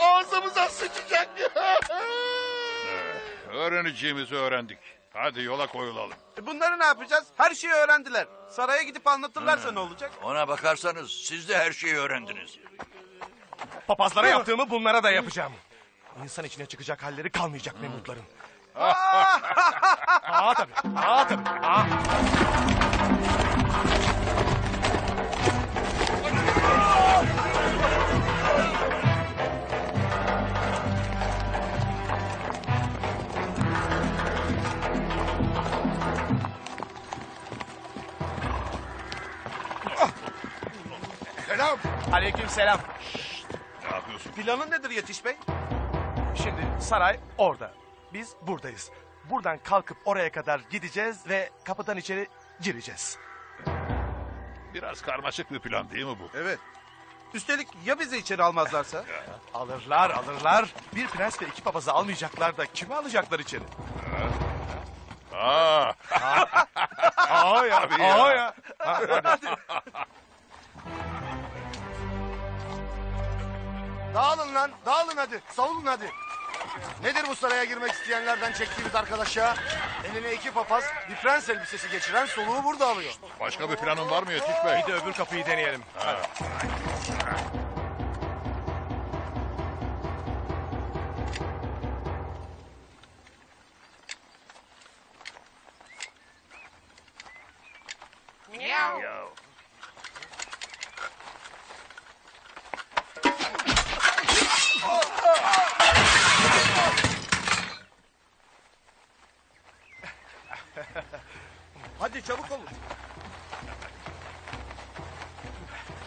ağzımıza sıçacak. Öğreneceğimizi öğrendik. Hadi yola koyulalım. E Bunları ne yapacağız? Her şeyi öğrendiler. Saraya gidip anlatırlarsa ne olacak? Ona bakarsanız siz de her şeyi öğrendiniz. Papazlara yaptığımı bunlara da yapacağım. İnsan içine çıkacak halleri kalmayacak Memlukların. Aa tabii. Aa tabii. Aa. Aleyküm selam. Ne yapıyorsun? Planın nedir Yetiş Bey? Şimdi saray orada. Biz buradayız. Buradan kalkıp oraya kadar gideceğiz ve kapıdan içeri gireceğiz. Biraz karmaşık bir plan değil mi bu? Evet. Üstelik ya bizi içeri almazlarsa? Alırlar alırlar. Bir prens ve iki papazı almayacaklar da kimi alacaklar içeri? Aa. Aa ya. Aa ya. Ha, hadi. Dağılın lan, dağılın hadi. Savunun hadi. Nedir bu saraya girmek isteyenlerden çektiğimiz arkadaş ya? Eline iki papaz, bir prens elbisesi geçiren soluğu burada alıyor. Başka bir planın var mı Yetiş Bey? Bir de öbür kapıyı deneyelim. Hadi çabuk olun.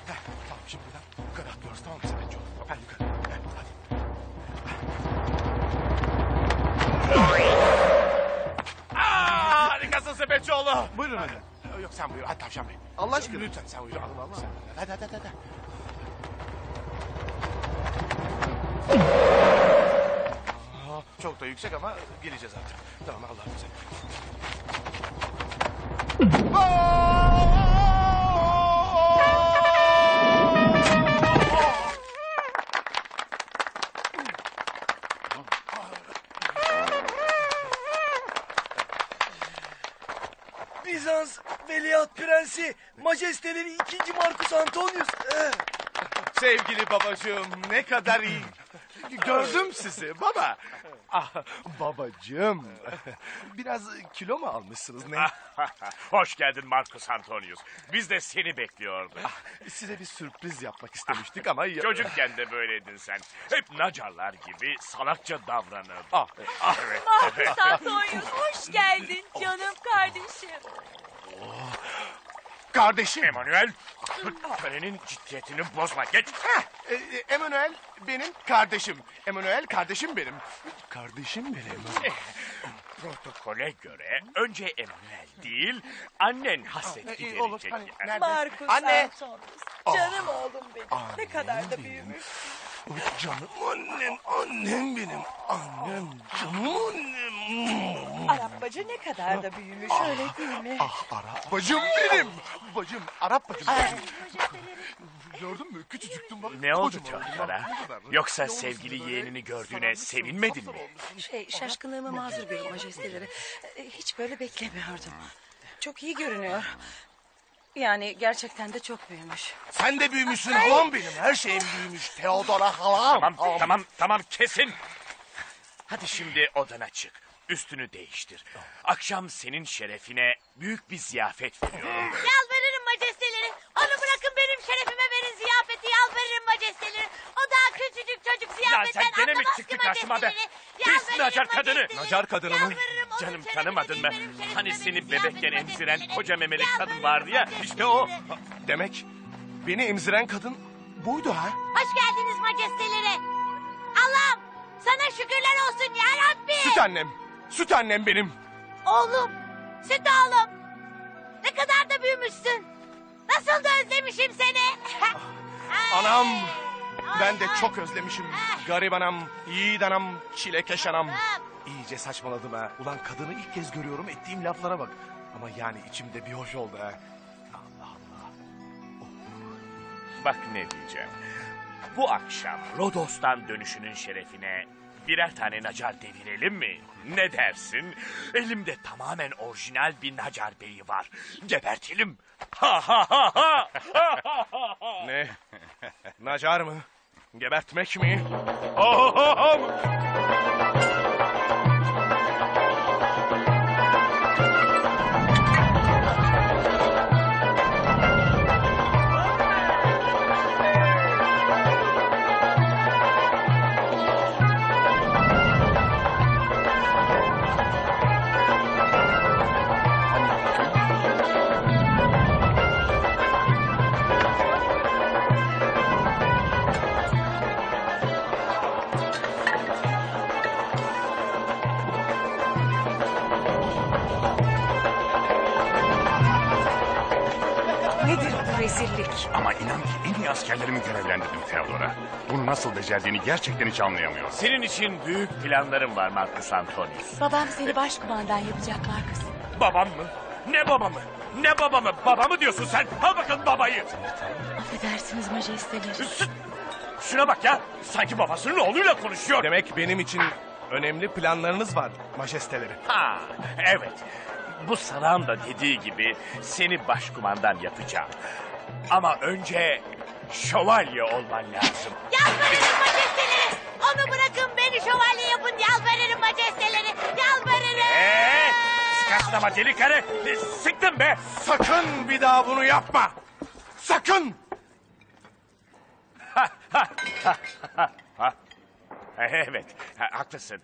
Heh, Tamam şimdi buradan yukarı atlıyoruz tamam mı Sebencioğlu? Ha yukarı. Heh, hadi. Aa, harikasın Sebencioğlu. Buyurun hadi. Yok sen buyur. Hadi Tavşan Bey. Allah aşkına. Lütfen sen buyur. Allah Allah. Hadi hadi hadi. hadi. Aa, Çok da yüksek ama geleceğiz artık. Tamam Allah'ım sen. Bizans Veliaht Prensi Majesteleri 2. Marcus Antonius. Sevgili babacığım ne kadar iyi. Gördüm sizi baba. Ah, babacığım. Biraz kilo mu almışsınız ne? Hoş geldin Marcus Antonius. Biz de seni bekliyorduk. Size bir sürpriz yapmak istemiştik ama... Çocukken de böyleydin sen. Hep nacarlar gibi salakça davranırdın. Ah, evet. Marcus Antonius hoş geldin canım kardeşim. Kardeşim. Emanuel, törenin ciddiyetini bozma. Geç. E, e, Emanuel benim kardeşim. Emanuel kardeşim benim. Kardeşim benim. Protokole göre önce Emanuel değil, annen hasret Ee, giderecek. hani nerede? Marcus Anne. Antonius. Canım oğlum benim. Ne kadar da büyümüş. Canım annem, annem benim. Annem, canım annem. Arap bacı ne kadar da büyümüş öyle değil mi? Ah Arap bacım benim. Bacım, Arap bacım benim. Gördün mü? Küçücüktüm bak. Ne oldu kocaman oldum. çocuklara? Ne kadar? Yoksa Yolun sevgili üstünde yeğenini gördüğüne sevinmedin mi? Şey şaşkınlığımı mazur görün majesteleri. E, Hiç böyle beklemiyordum. Çok iyi görünüyor. Yani gerçekten de çok büyümüş. Sen de büyümüşsün halam benim. Her şeyim büyümüş. Teodora halam. Tamam, tamam, tamam kesin. Hadi şimdi odana çık. Üstünü değiştir. Akşam senin şerefine büyük bir ziyafet veriyorum. Yalvarırım majesteleri. Onu bırakın benim şerefime verin ziyafeti. Majesteleri. O daha küçücük çocuk Ya ziyafetten sen gene mi çıktın karşıma be? Pis Yalvarırım nacar kadını. majesteleri. Nacar kadını mı? Yalvarırım onun Canım tanımadın mı? benim şerefime Hani seni bebekken emziren majesteleri. koca memeli kadın Yalvarırım vardı ya. majesteleri. İşte o. Demek beni emziren kadın buydu ha? Hoş geldiniz majesteleri. Allah'ım sana şükürler olsun ya Rabbi. Süt annem. Süt annem benim. Oğlum, süt oğlum. Ne kadar da büyümüşsün. Nasıl da özlemişim seni. Anam. Ben de çok özlemişim. Garip anam, yiğit anam, çilekeş anam. İyice saçmaladım ha. Ulan kadını ilk kez görüyorum ettiğim laflara bak. Ama yani içimde bir hoş oldu ha. Bak ne diyeceğim. Bu akşam Rodos'tan dönüşünün şerefine birer tane nacar devirelim mi? Ne dersin? Elimde tamamen orijinal bir nacar beyi var. Gebertelim. Ha ha ha ha. Ne? Nacar mı? Gebertmek mi? Nedir Ama inan ki en iyi askerlerimi görevlendirdim Theodora. Bunu nasıl becerdiğini gerçekten hiç anlayamıyorum. Senin için büyük planlarım var Marcus Antonius. Babam seni başkumandan yapacak Marcus. Babam mı? Ne babamı? Ne babamı? Babamı diyorsun sen. Al bakalım babayı. Affedersiniz majesteleri. Şuna bak ya. Sanki babasının oğluyla konuşuyor. Demek benim için önemli planlarınız var majesteleri. Ha, evet. Bu saran da dediği gibi seni başkumandan yapacağım. Ama önce şövalye olman lazım. Yalvarırım majesteleri. Onu bırakın beni şövalye yapın. Yalvarırım majesteleri. Yalvarırım. Ee, sıkaslama deli karı. E, Sıktın be. Sakın bir daha bunu yapma. Sakın. Ha, Evet, ha, haklısın.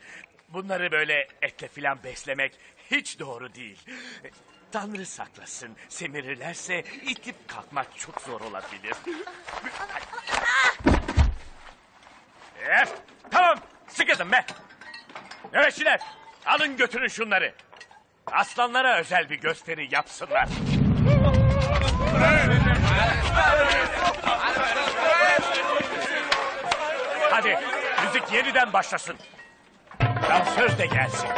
Bunları böyle etle filan beslemek hiç doğru değil. Tanrı saklasın, semirirlerse itip kalkmak çok zor olabilir. Evet, tamam, sıkıldım be. Nöbetçiler, alın götürün şunları. Aslanlara özel bir gösteri yapsınlar. Hadi müzik yeniden başlasın. Dansöz de gelsin.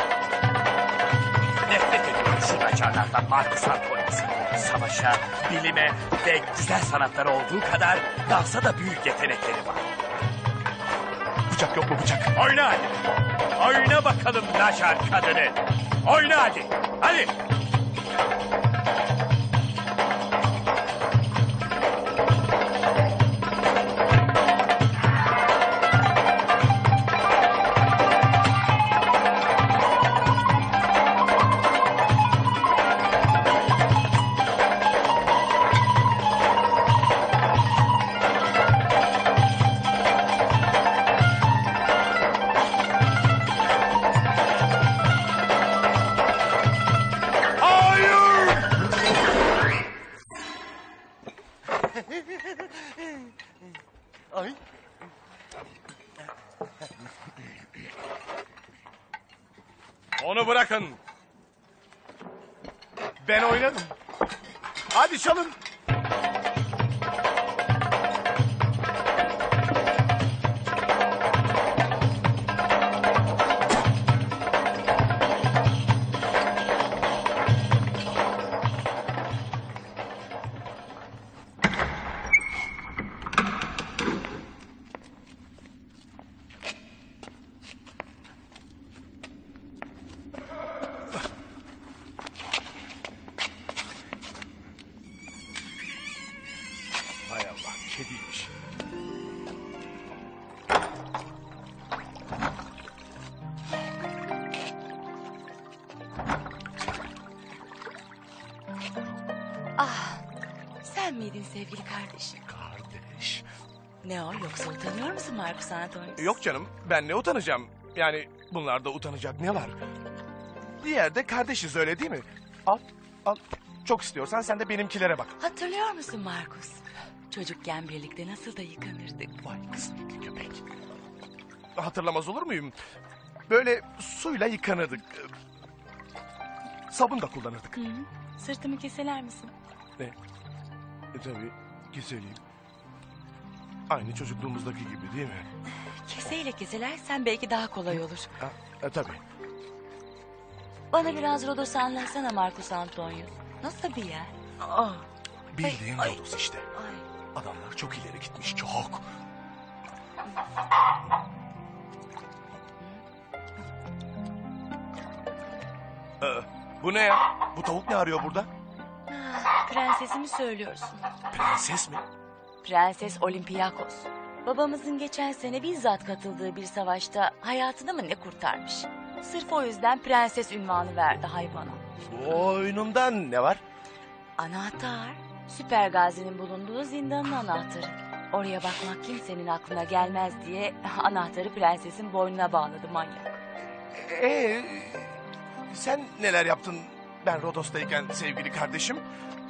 Nefret ediyorum şu naçarlardan Marcus Antonius. Savaşa, bilime ve güzel sanatlara olduğu kadar dansa da büyük yetenekleri var. Bıçak yok mu bıçak? Oyna hadi. Oyna bakalım naçar kadını. Oyna hadi. Hadi. Marcus Antonius? Yok canım ben ne utanacağım. Yani bunlarda utanacak ne var? Bir yerde kardeşiz öyle değil mi? Al al. Çok istiyorsan sen de benimkilere bak. Hatırlıyor musun Marcus? Çocukken birlikte nasıl da yıkanırdık. Vay kısmetli köpek. Hatırlamaz olur muyum? Böyle suyla yıkanırdık. Sabun da kullanırdık. Hı hı. Sırtımı keseler misin? Ne? E tabii keseleyim. Aynı çocukluğumuzdaki gibi değil mi? Keseyle keselersen belki daha kolay olur. Ha, e, tabii. Bana biraz Rodos'u anlatsana Marcus Antonius. Nasıl bir yer? Aa, Bildiğin Ay, ay. Rodos işte. ay. Adamlar çok ileri gitmiş çok. Ee, bu ne ya? Bu tavuk ne arıyor burada? Ah, Prensesimi söylüyorsun. Prenses mi? Prenses Olympiakos. Babamızın geçen sene bizzat katıldığı bir savaşta hayatını mı ne kurtarmış. Sırf o yüzden prenses ünvanı verdi hayvana. Bu oyunundan ne var? Anahtar. Süper Gazi'nin bulunduğu zindanın anahtarı. Oraya bakmak kimsenin aklına gelmez diye anahtarı prensesin boynuna bağladı manyak. Ee, sen neler yaptın ben Rodos'tayken sevgili kardeşim?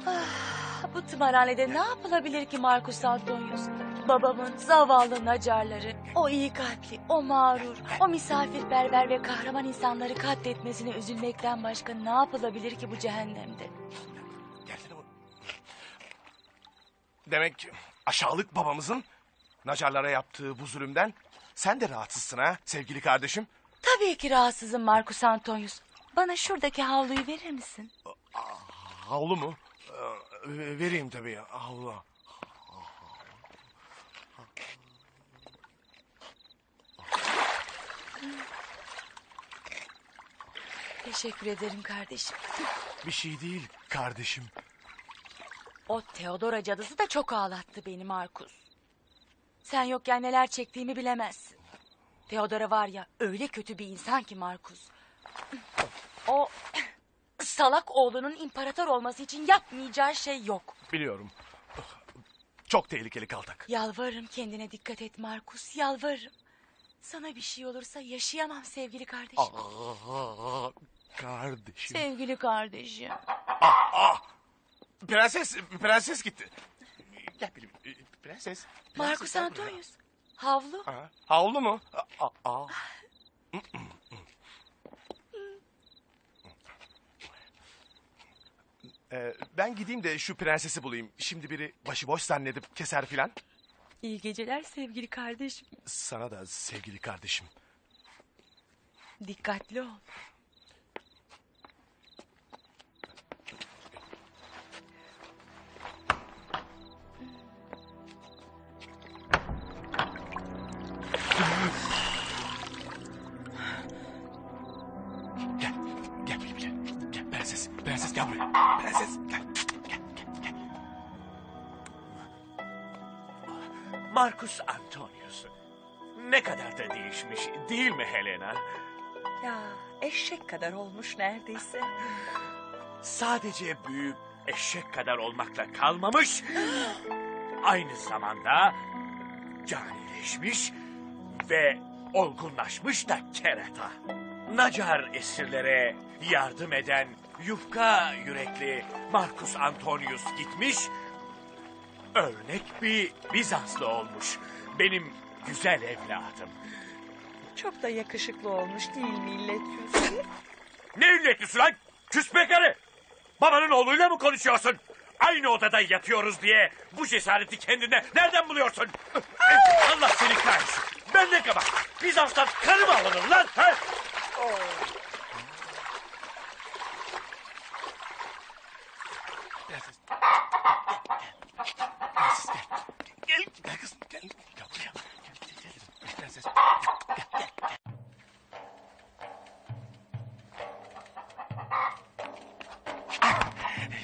Ah, bu tımarhanede ne yapılabilir ki Marcus Antonius? Babamın zavallı nacarları, o iyi kalpli, o mağrur, o misafirperver ve kahraman insanları katletmesine üzülmekten başka ne yapılabilir ki bu cehennemde? Demek aşağılık babamızın Nacarlara yaptığı bu zulümden sen de rahatsızsın ha sevgili kardeşim. Tabii ki rahatsızım Marcus Antonius. Bana şuradaki havluyu verir misin? Havlu mu? Ee, vereyim tabii havlu. Teşekkür ederim kardeşim. Bir şey değil kardeşim. O Theodora cadısı da çok ağlattı beni Markus. Sen yokken neler çektiğimi bilemezsin. Theodora var ya öyle kötü bir insan ki Markus. O salak oğlunun imparator olması için yapmayacağı şey yok. Biliyorum. Çok tehlikeli kaltak. Yalvarırım kendine dikkat et Markus yalvarırım. Sana bir şey olursa yaşayamam sevgili kardeşim. Aa, kardeşim. Sevgili kardeşim. Ah, ah. Prenses, prenses gitti. Gel benim, prenses. Prenses, buraya. Antonius. Havlu. Ha, havlu mu? Aa, aa. Ee, ben gideyim de şu prensesi bulayım. Şimdi biri başıboş zannedip keser filan. İyi geceler sevgili kardeşim. Sana da sevgili kardeşim. Dikkatli ol. Gel buraya. Prenses gel. Marcus Antonius. Ne kadar da değişmiş değil mi Helena? Ya eşek kadar olmuş neredeyse. Sadece büyük eşek kadar olmakla kalmamış. Aynı zamanda canileşmiş ve olgunlaşmış da kerata. Nacar esirlere yardım eden yufka yürekli Marcus Antonius gitmiş. Örnek bir Bizanslı olmuş. Benim güzel evladım. Çok da yakışıklı olmuş değil mi illet yüzü? Ne illetlisi lan? Küspe karı! Babanın oğluyla mı konuşuyorsun? Aynı odada yatıyoruz diye bu cesareti kendine nereden buluyorsun? Allah seni kahretsin. Ben ne kabak? Bizans'tan karı mı alınır lan? Ha? Prenses. Prenses gel. Gel. Gel kızım gel. Gel buraya. Gel, gel, gel. Gel prenses. Gel, gel, gel.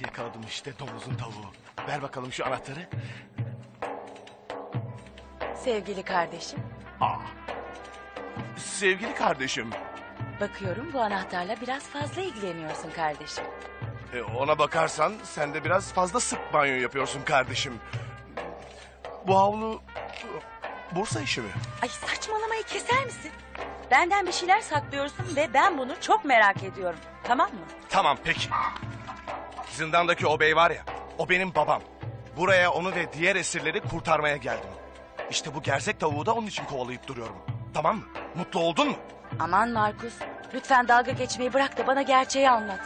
Yakaladım işte domuzun tavuğu. Ver bakalım şu anahtarı. Sevgili kardeşim, Sevgili kardeşim. bakıyorum bu anahtarla biraz fazla ilgileniyorsun kardeşim. E, ona bakarsan sen de biraz fazla sık banyo yapıyorsun kardeşim. Bu havlu Bursa işi mi? Ay saçmalamayı keser misin? Benden bir şeyler saklıyorsun ve ben bunu çok merak ediyorum. Tamam mı? Tamam peki. Zindandaki o bey var ya, o benim babam. Buraya onu ve diğer esirleri kurtarmaya geldim. İşte bu gerçek tavuğu da onun için kovalayıp duruyorum. Tamam mı? Mutlu oldun mu? Aman Markus, lütfen dalga geçmeyi bırak da bana gerçeği anlat.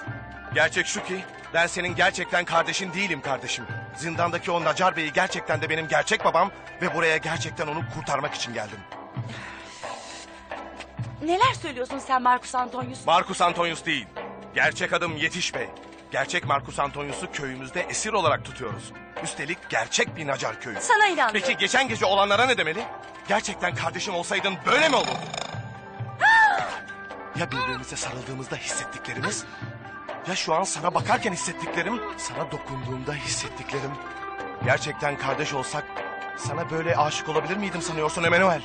Gerçek şu ki ben senin gerçekten kardeşin değilim kardeşim. Zindandaki o Nacar Bey'i gerçekten de benim gerçek babam ve buraya gerçekten onu kurtarmak için geldim. Neler söylüyorsun sen Markus Antonius? Marcus Antonius değil. Gerçek adım Yetiş Bey. Gerçek Marcus Antonius'u köyümüzde esir olarak tutuyoruz. Üstelik gerçek bir Nacar köyü. Sana inanmıyorum. Peki geçen gece olanlara ne demeli? Gerçekten kardeşim olsaydın böyle mi olurdu? ya birbirimize sarıldığımızda hissettiklerimiz? Ya şu an sana bakarken hissettiklerim, sana dokunduğumda hissettiklerim. Gerçekten kardeş olsak sana böyle aşık olabilir miydim sanıyorsun Emanuel?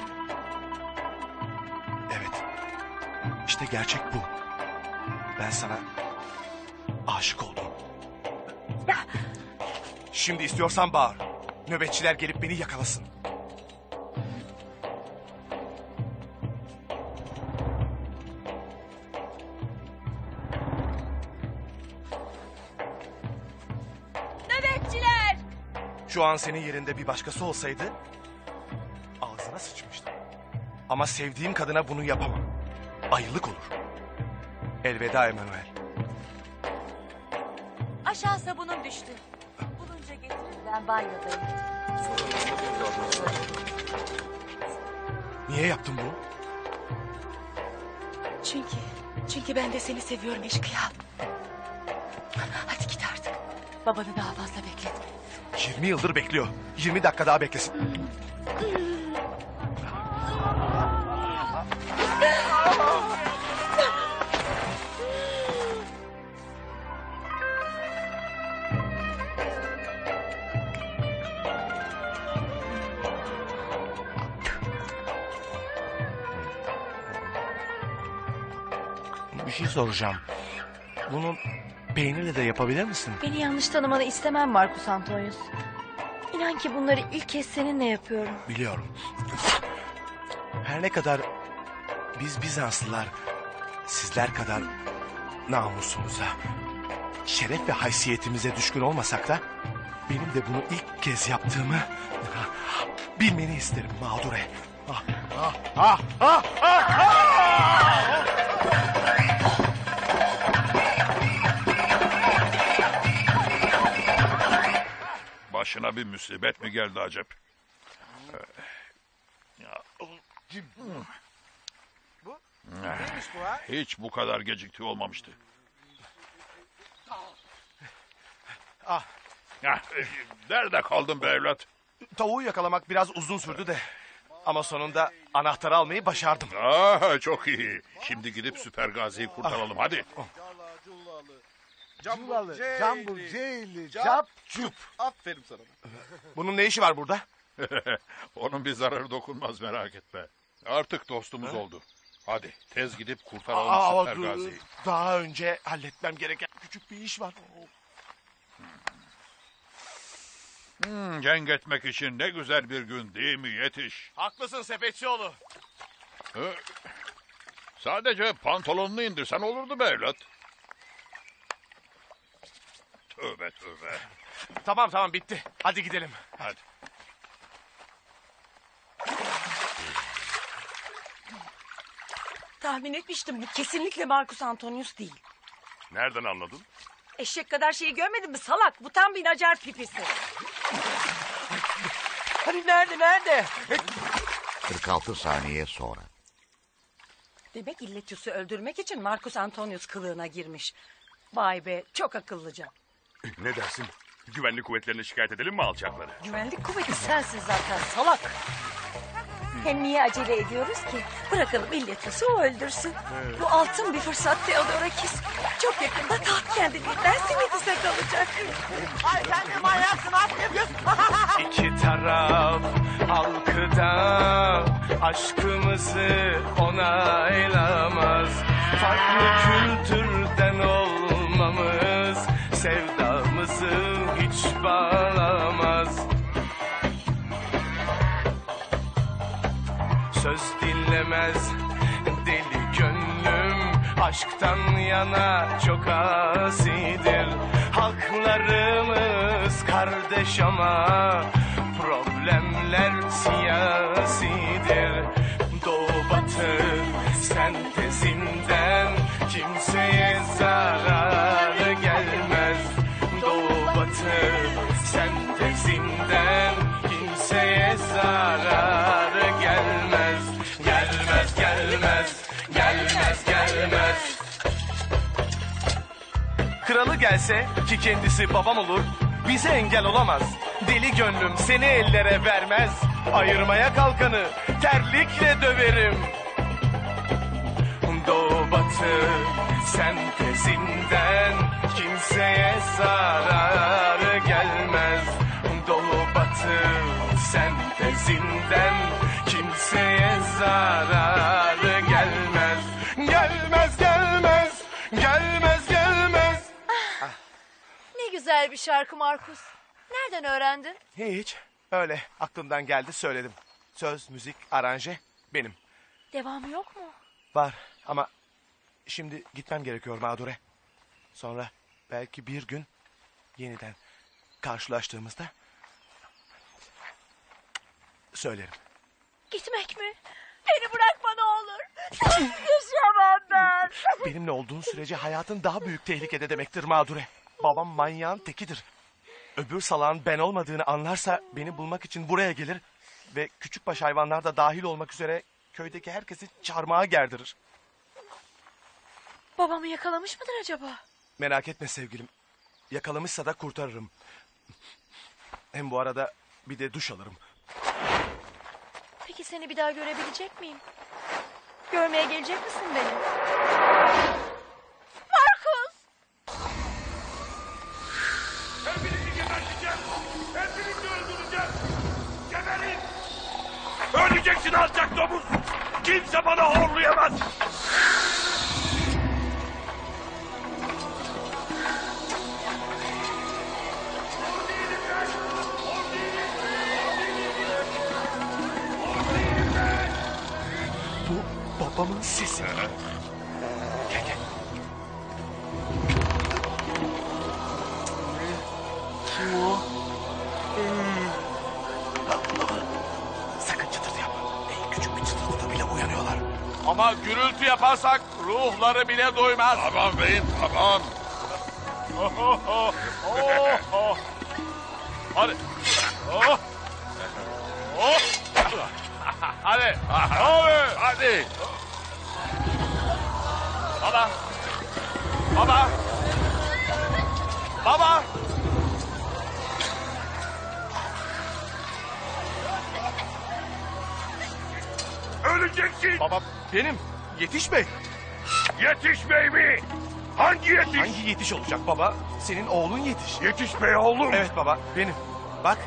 Evet. İşte gerçek bu. Ben sana aşık oldum. Şimdi istiyorsan bağır. Nöbetçiler gelip beni yakalasın. Şu an senin yerinde bir başkası olsaydı ağzına sıçmıştım. Ama sevdiğim kadına bunu yapamam. Ayılık olur. Elveda Emanuel. Aşağı sabunum düştü. Bulunca getirin ben banyodayım. Niye yaptın bunu? Çünkü, çünkü ben de seni seviyorum eşkıya. Hadi git artık. Babanı daha fazla bekletme. 20 yıldır bekliyor. 20 dakika daha beklesin. Bir şey soracağım. Bunu peynirle de yapabilir misin? Beni yanlış tanımanı istemem Marcus Antonius. İnan ki bunları ilk kez seninle yapıyorum. Biliyorum. Her ne kadar biz Bizanslılar sizler kadar namusumuza, şeref ve haysiyetimize düşkün olmasak da benim de bunu ilk kez yaptığımı bilmeni isterim mağdure. Ah, ah, ah, ah, ah, ah! Başına bir musibet mi geldi acep? Bu? Neymiş bu ha? Hiç bu kadar geciktiği olmamıştı. Ah. Ah, Nerede kaldın be evlat? Tavuğu yakalamak biraz uzun sürdü de. Ama sonunda anahtarı almayı başardım. Aa, çok iyi. Şimdi gidip Süper Gazi'yi kurtaralım hadi. Cumbalı, cambul, ceyli, cap, cup. Aferin sana. Bunun ne işi var burada? Onun bir zararı dokunmaz merak etme. Artık dostumuz oldu. Hadi tez gidip kurtaralım Aa, Süper dur, Gazi'yi. Daha önce halletmem gereken küçük bir iş var. Hmm, cenk etmek için ne güzel bir gün değil mi yetiş? Haklısın sepetçioğlu. Hı? Sadece pantolonunu indirsen olurdu be evlat. Tövbe tövbe. Tamam tamam bitti. Hadi gidelim. Hadi. Tahmin etmiştim bu kesinlikle Marcus Antonius değil. Nereden anladın? Eşek kadar şeyi görmedin mi salak? Bu tam bir nacar pipisi. Hani nerede nerede? 46 saniye sonra. Demek Illetius'u öldürmek için Marcus Antonius kılığına girmiş. Vay be çok akıllıca. Ne dersin? Güvenlik kuvvetlerine şikayet edelim mi alçakları? Güvenlik kuvveti sensin zaten salak. Hem niye acele ediyoruz ki? Bırakalım Illetius'u o öldürsün. Bu altın bir fırsat Theodorakis. Çok yakında taht kendiliğinden Simidis'e kalacak. Ay sen de manyaksın yapıyorsun. İki taraf halkı da aşkımızı onaylamaz. Farklı kültürden olmamız sevdamızı hiç bağlamaz. Söz dinlemez deli gönlüm aşktan yana çok asidir. Halklarımız kardeş ama problemler siyasidir. Doğu batı sentezinden kimseye zararı sentezinden kimseye zararı gelmez. Gelmez gelmez gelmez gelmez. Kralı gelse ki kendisi babam olur bize engel olamaz. Deli gönlüm seni ellere vermez. Ayırmaya kalkanı terlikle döverim. Doğu batı sentezinden kimseye zararı gelmez. Doğu batı sentezinden kimseye zararı gelmez. Gelmez gelmez gelmez gelmez. Ne güzel bir şarkı Markus. Nereden öğrendin? Hiç öyle aklımdan geldi söyledim. Söz, müzik, aranje benim. Devamı yok mu? Var ama şimdi gitmem gerekiyor mağdure. Sonra belki bir gün yeniden karşılaştığımızda söylerim. Gitmek mi? Beni bırakma ne olur. Yaşayamam ben. Benimle olduğun sürece hayatın daha büyük tehlikede demektir mağdure. Babam manyağın tekidir. Öbür salağın ben olmadığını anlarsa beni bulmak için buraya gelir... ...ve küçükbaş hayvanlar da dahil olmak üzere köydeki herkesi çarmıha gerdirir. Babamı yakalamış mıdır acaba? Merak etme sevgilim. Yakalamışsa da kurtarırım. Hem bu arada bir de duş alırım. Peki seni bir daha görebilecek miyim? Görmeye gelecek misin beni? Markus! Hepinizi geberteceğim. Hepinizi öldüreceğim. Geberin. Öleceksin alçak domuz. Kimse bana horlayamaz. Babamın sesi. Gel gel. Kim o? Sakın çıtırtı yapma. En küçük bir çıtırtıda bile uyanıyorlar. Ama gürültü yaparsak ruhları bile doymaz. Tamam beyim tamam. Hadi Oh. Oh. Hadi. Abi. Hadi. Baba. Baba. Baba. Öleceksin. Baba benim. Yetiş Bey. Yetiş bey mi? Hangi yetiş? Hangi yetiş olacak baba? Senin oğlun yetiş. Yetiş bey oğlum. Evet baba benim. Bak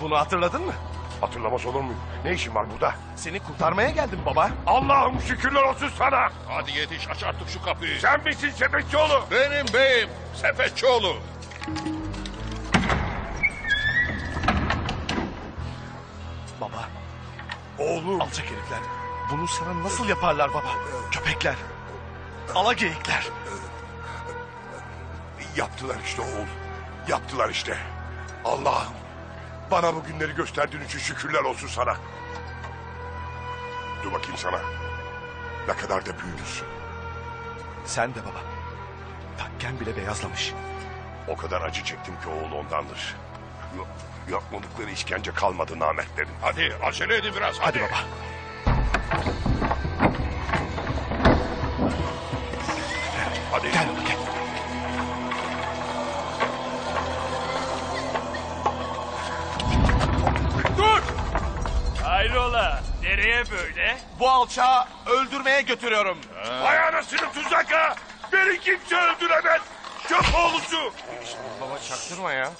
bunu hatırladın mı? Hatırlamaz olur muyum? Ne işin var burada? Seni kurtarmaya geldim baba. Allah'ım şükürler olsun sana. Hadi yetiş aç artık şu kapıyı. Sen misin sepetçioğlu? Benim beyim Sepetçioğlu. Baba. Oğlum. Alçak herifler. Bunu sana nasıl yaparlar baba? Köpekler. Ala geyikler. Yaptılar işte oğul. Yaptılar işte. Allah'ım. Bana bu günleri gösterdiğin için şükürler olsun sana. Dur bakayım sana. Ne kadar da büyümüşsün. Sen de baba. Takken bile beyazlamış. O kadar acı çektim ki oğul ondandır. Yok, yapmadıkları işkence kalmadı namertlerin. Hadi acele edin biraz. Hadi baba. Nereye böyle? Bu alçağı öldürmeye götürüyorum. Vay anasını tuzak ha! Beni kimse öldüremez! Çöp oğlusu! Baba çaktırma ya.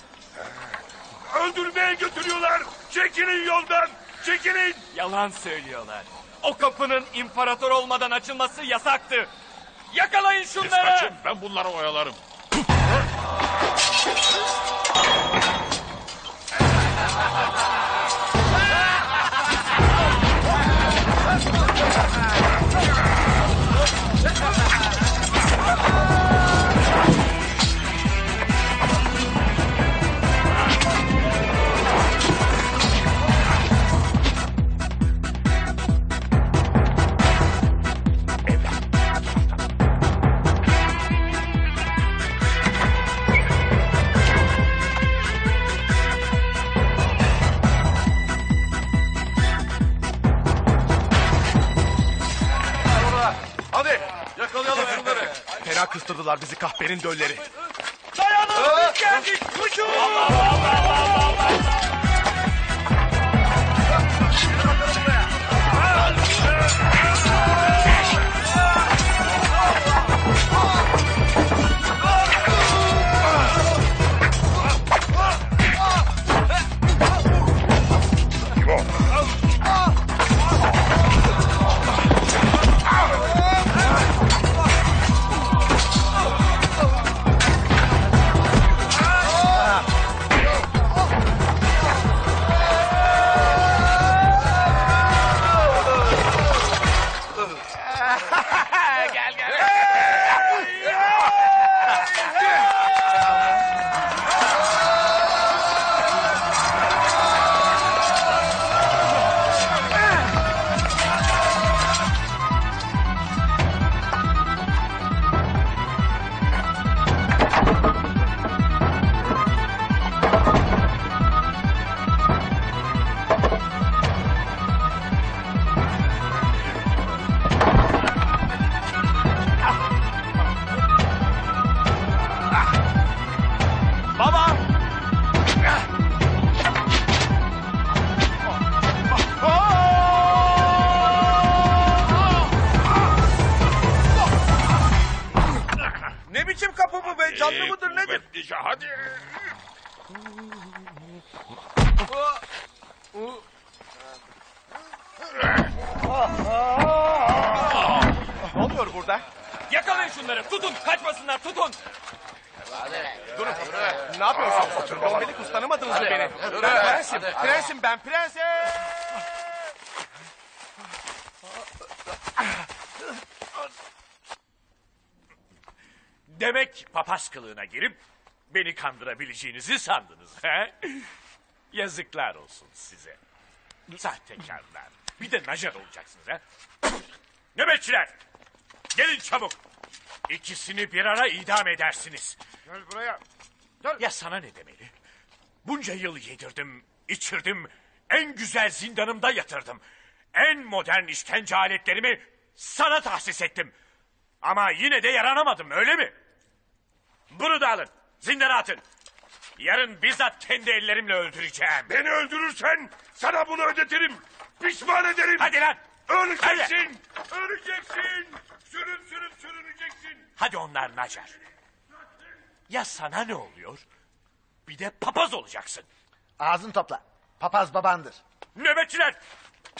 Öldürmeye götürüyorlar! Çekilin yoldan! Çekilin! Yalan söylüyorlar. O kapının imparator olmadan açılması yasaktı. Yakalayın Siz şunları! kaçın ben bunları oyalarım. Fena kıstırdılar bizi kahpenin dölleri. Dayanın biz geldik! Koşun! gel Papaz kılığına girip beni kandırabileceğinizi sandınız. He? Yazıklar olsun size. Sahtekarlar. Bir de najar olacaksınız. He? Nöbetçiler! Gelin çabuk. İkisini bir ara idam edersiniz. Gel buraya. Ya sana ne demeli? Bunca yıl yedirdim, içirdim, en güzel zindanımda yatırdım. En modern işkence aletlerimi sana tahsis ettim. Ama yine de yaranamadım öyle mi? Bunu da alın, zindana atın. Yarın bizzat kendi ellerimle öldüreceğim. Beni öldürürsen sana bunu ödetirim. Pişman ederim. Hadi lan. Öleceksin. Öleceksin. Sürün sürün sürüneceksin. Hadi onlar Nacar. Ya sana ne oluyor? Bir de papaz olacaksın. Ağzını topla. Papaz babandır. Nöbetçiler!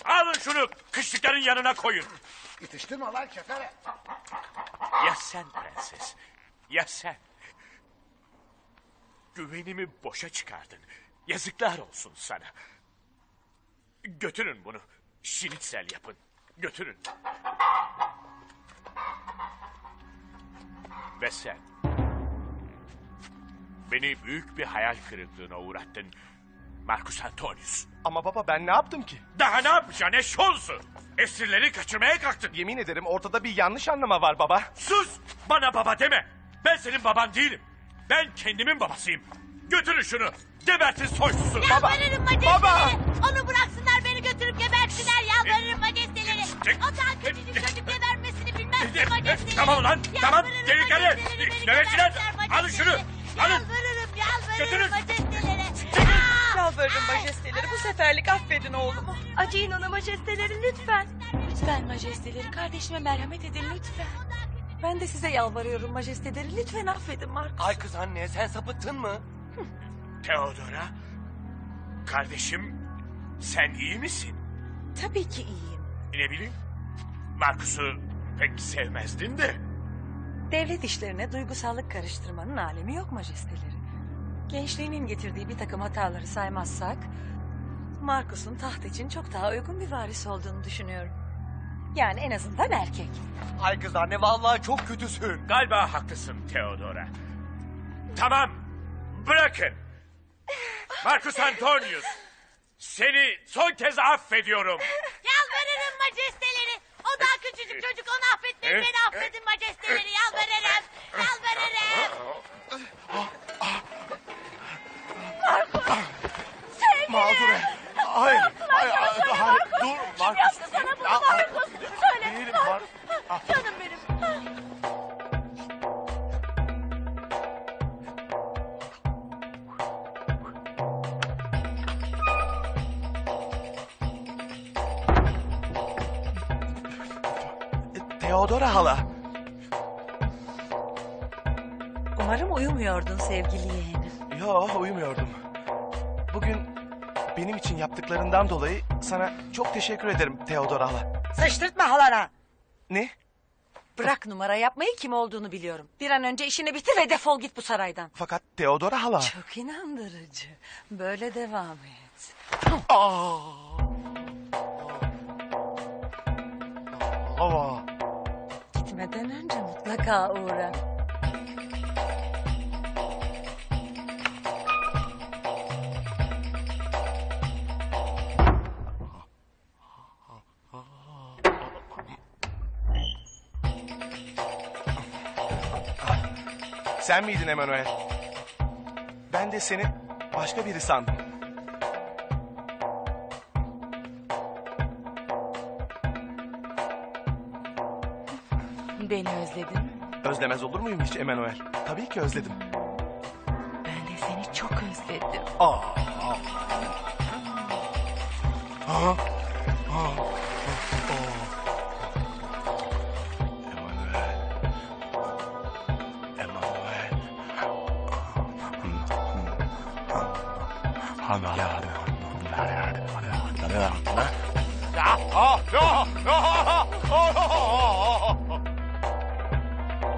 Alın şunu kışlıkların yanına koyun. İtiştirme lan kefere. Ya sen prenses? Ya sen? Güvenimi boşa çıkardın. Yazıklar olsun sana. Götürün bunu. Şinitsel yapın. Götürün. Ve sen? Beni büyük bir hayal kırıklığına uğrattın. Marcus Antonius. Ama baba ben ne yaptım ki? Daha ne yapacaksın eşşoğlusu? Esirleri kaçırmaya kalktın. Yemin ederim ortada bir yanlış anlama var baba. Sus! Bana baba deme. Ben senin baban değilim. Ben kendimin babasıyım. Götürün şunu. Gebertin soysuzu. Yalvarırım majesteleri. Onu bıraksınlar beni götürüp gebersinler. Yalvarırım majesteleri. O daha küçücük çocuk gebermesini bilmez majesteleri. Tamam lan. Tamam. Delikanlı. majesteleri, Nöbetçiler. Alın şunu. majesteleri. Alın. Yalvarırım yalvarırım majesteleri. Yalvarırım majesteleri bu seferlik affedin oğlumu. Acıyın ona majesteleri lütfen. Lütfen majesteleri kardeşime merhamet edin lütfen. Ben de size yalvarıyorum majesteleri. Lütfen affedin Markus. Ay kız anne sen sapıttın mı? Theodora. Kardeşim. Sen iyi misin? Tabii ki iyiyim. Ne bileyim. Marcus'u pek sevmezdin de. Devlet işlerine duygusallık karıştırmanın alemi yok majesteleri. Gençliğinin getirdiği bir takım hataları saymazsak... ...Markus'un taht için çok daha uygun bir varis olduğunu düşünüyorum. Yani en azından erkek. Ay kız anne vallahi çok kötüsün. Galiba haklısın Theodora. Tamam. Bırakın. Marcus Antonius. Seni son kez affediyorum. Yalvarırım majesteleri. O daha küçücük çocuk onu affetmeyin. Beni affedin majesteleri. Yalvarırım. Yalvarırım. Sevgilim. Mağdure. Hayır. Hayır. Hayır. hayır. Dur. Kim Markus. yaptı sana bunu Aa, Markus? Söyle. Değilim, Mar- Mar- Canım benim. Theodora hala. Umarım uyumuyordun sevgili yeğenim. Yo uyumuyordum. Bugün benim için yaptıklarından dolayı sana çok teşekkür ederim Theodora hala. Sıçtırtma halana. Ne? Bırak numara yapmayı kim olduğunu biliyorum. Bir an önce işini bitir ve defol git bu saraydan. Fakat Theodora hala. Çok inandırıcı. Böyle devam et. Aa. Aa. Gitmeden önce mutlaka uğra. Sen miydin Emanuel? Ben de seni başka biri sandım. Beni özledin mi? Özlemez olur muyum hiç Emanuel? Tabii ki özledim. Ben de seni çok özledim. Aa. Aa. Aa.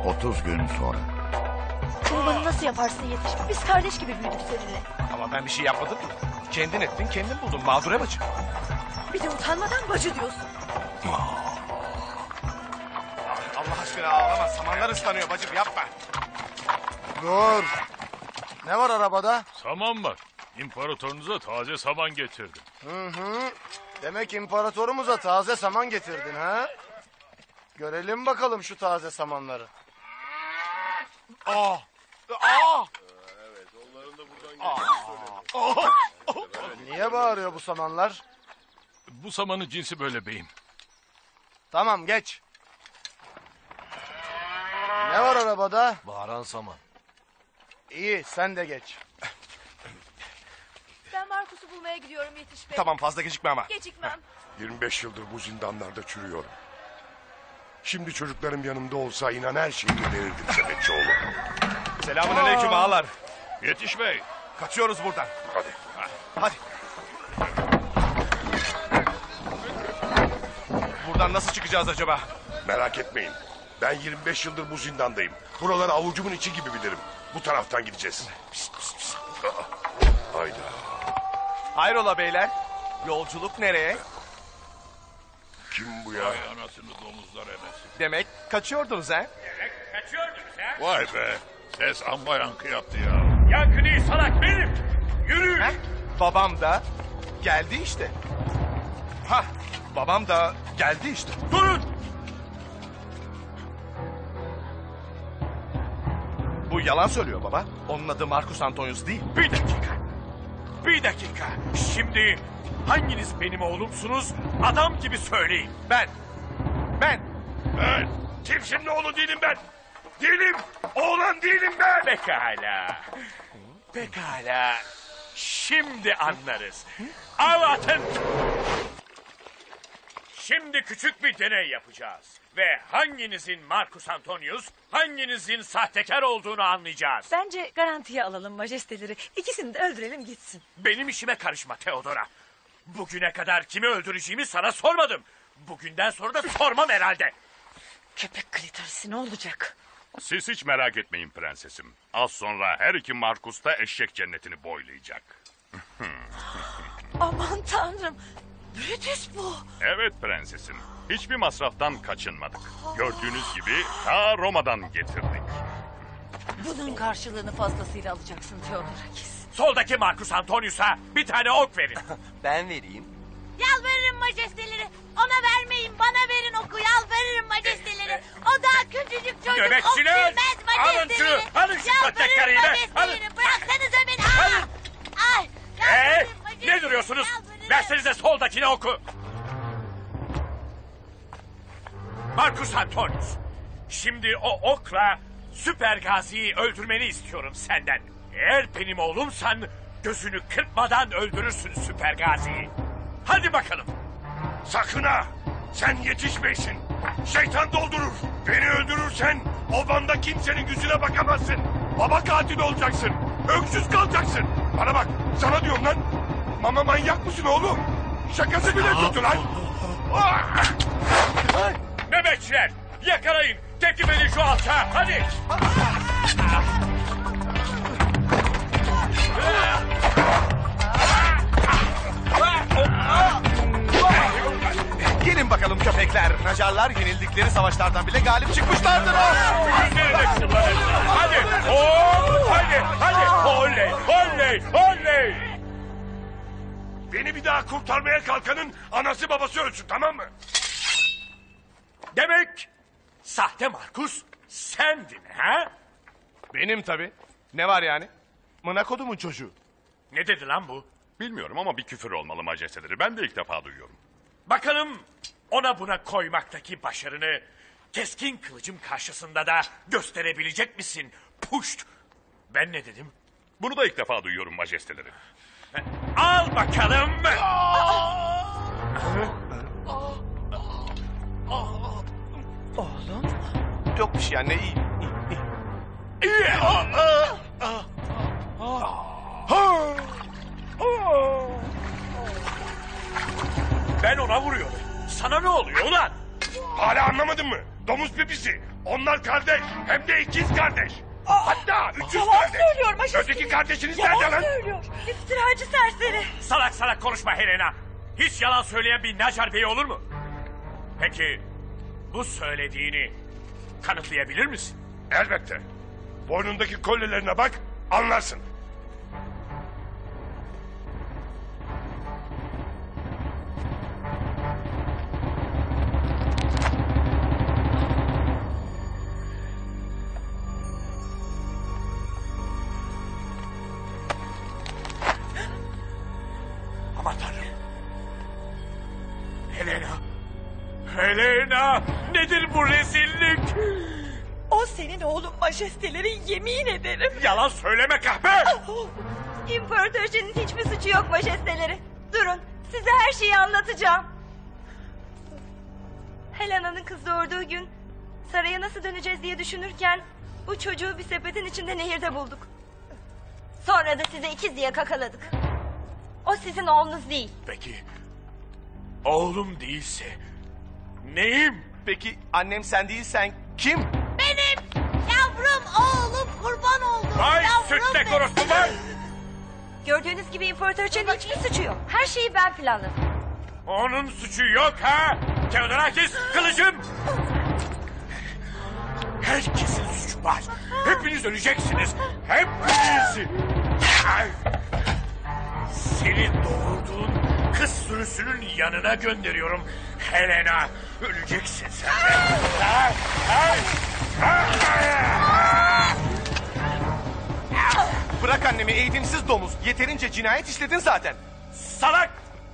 30 gün sonra. Bunu bana nasıl yaparsın yetiş? Biz kardeş gibi büyüdük seninle. Ama ben bir şey yapmadım ki. Kendin ettin, kendin buldun. Mağdure bacı. Bir de utanmadan bacı diyorsun. Allah aşkına ağlama. Samanlar ıslanıyor bacım yapma. Dur. Ne var arabada? Saman var. İmparatorunuza taze saman getirdim. Hı hı. Demek imparatorumuza taze saman getirdin ha? Görelim bakalım şu taze samanları. Aa! Aa! Evet onların da buradan Niye bağırıyor bu samanlar? Bu samanın cinsi böyle beyim. Tamam geç. Ne var arabada? Bağıran saman. İyi sen de geç. Markus'u bulmaya gidiyorum Yetiş Bey. Tamam fazla gecikme ama. Gecikmem. 25 yıldır bu zindanlarda çürüyorum. Şimdi çocuklarım yanımda olsa inan her şeyi verirdim Sepetçioğlu. Selamun aleyküm ağalar. Yetiş Bey. Kaçıyoruz buradan. Hadi. Hadi. Buradan nasıl çıkacağız acaba? Merak etmeyin. Ben 25 yıldır bu zindandayım. Buraları avucumun içi gibi bilirim. Bu taraftan gideceğiz. Aa, Hayda. Hayrola beyler? Yolculuk nereye? Kim bu ya? Ay anasını domuzlar emesin. Demek kaçıyordunuz ha? Kaçıyordunuz ha? Vay be. Ses amma yankı yaptı ya. Yankı değil salak benim. Yürü. Babam da geldi işte. Ha, babam da geldi işte. Durun. Bu yalan söylüyor baba. Onun adı Marcus Antonius değil. Bir dakika. Bir dakika. Şimdi hanginiz benim oğlumsunuz? Adam gibi söyleyin. Ben. Ben. Ben. Kimsenin oğlu değilim ben. Değilim. Oğlan değilim ben. Pekala. Pekala. Şimdi anlarız. Al atın. Şimdi küçük bir deney yapacağız. Ve hanginizin Marcus Antonius, hanginizin sahtekar olduğunu anlayacağız. Bence garantiye alalım majesteleri. İkisini de öldürelim gitsin. Benim işime karışma Theodora. Bugüne kadar kimi öldüreceğimi sana sormadım. Bugünden sonra da sormam herhalde. Köpek klitorisi ne olacak? Siz hiç merak etmeyin prensesim. Az sonra her iki Markus da eşek cennetini boylayacak. Aman tanrım. Brutus bu. Evet prensesim. Hiçbir masraftan kaçınmadık. Gördüğünüz gibi ta Roma'dan getirdik. Bunun karşılığını fazlasıyla alacaksın Theodorakis. Soldaki Marcus Antonius'a bir tane ok verin. Ben vereyim. Yalvarırım majesteleri. Ona vermeyin bana verin oku yalvarırım majesteleri. O daha küçücük çocuk ok Nöbetçiler! bilmez Alın majesteleri. şunu, alın şu Yalvarırım patlaklarıyı be, majesteleri. Bıraksanıza beni. Aa! Ay! Ee, Yalvarırım majesteleri, ne duruyorsunuz? yalvarırım. Versenize soldakine oku. Marcus Antonius. Şimdi o okla Süper Gazi'yi öldürmeni istiyorum senden. Eğer benim oğlumsan gözünü kırpmadan öldürürsün Süper Gazi'yi. Hadi bakalım. Sakın ha. Sen yetişmeysin. Şeytan doldurur. Beni öldürürsen obanda kimsenin yüzüne bakamazsın. Baba katili olacaksın. Öksüz kalacaksın. Bana bak sana diyorum lan. Mama manyak mısın oğlum? Şakası bile kötü lan. Ah! Nöbetçiler yakalayın. Teklif edin şu alçağı. Hadi. Gelin bakalım köpekler. Nacarlar yenildikleri savaşlardan bile galip çıkmışlardır. Hadi. Hop, hadi. Hadi. Oley. Oley. Oley. Beni bir daha kurtarmaya kalkanın anası babası ölsün tamam mı? Demek sahte Markus sendin ha? Benim tabi. Ne var yani? Monaco'dumun çocuğu. Ne dedi lan bu? Bilmiyorum ama bir küfür olmalı majesteleri. Ben de ilk defa duyuyorum. Bakalım ona buna koymaktaki başarını keskin kılıcım karşısında da gösterebilecek misin? Puşt. Ben ne dedim? Bunu da ilk defa duyuyorum majesteleri. Al bakalım. Oğlum. Yok bir şey anne iyi. Ben ona vuruyorum. Sana ne oluyor ulan? Hala anlamadın mı? Domuz pipisi. Onlar kardeş. Hem de ikiz kardeş. Hatta üçüz Yalan kardeş. söylüyor majesteleri. Öteki kardeşiniz Yalan nerede lan? söylüyor. İftiracı serseri. Salak salak konuşma Helena. Hiç yalan söyleyen bir Nacar Bey olur mu? Peki bu söylediğini kanıtlayabilir misin? Elbette. Boynundaki kolyelerine bak anlarsın. Helena. Nedir bu rezillik? O senin oğlun majesteleri yemin ederim. Yalan söyleme kahpe. İmparatoriçenin hiçbir suçu yok majesteleri. Durun size her şeyi anlatacağım. Helena'nın kız doğurduğu gün saraya nasıl döneceğiz diye düşünürken bu çocuğu bir sepetin içinde nehirde bulduk. Sonra da size ikiz diye kakaladık. O sizin oğlunuz değil. Peki. Oğlum değilse neyim? Peki annem sen değilsen kim? Benim yavrum oğlum kurban oldum. Vay yavrum sütle benim. vay. Gördüğünüz gibi imparatoriçenin hiçbir suçu yok. Her şeyi ben planladım. Onun suçu yok ha. Teodorakis kılıcım. Herkesin suçu var. Hepiniz öleceksiniz. Hepiniz. Seni doğurduğun kız sürüsünün yanına gönderiyorum. Helena öleceksin sen de. Bırak annemi eğitimsiz domuz. Yeterince cinayet işledin zaten. Salak!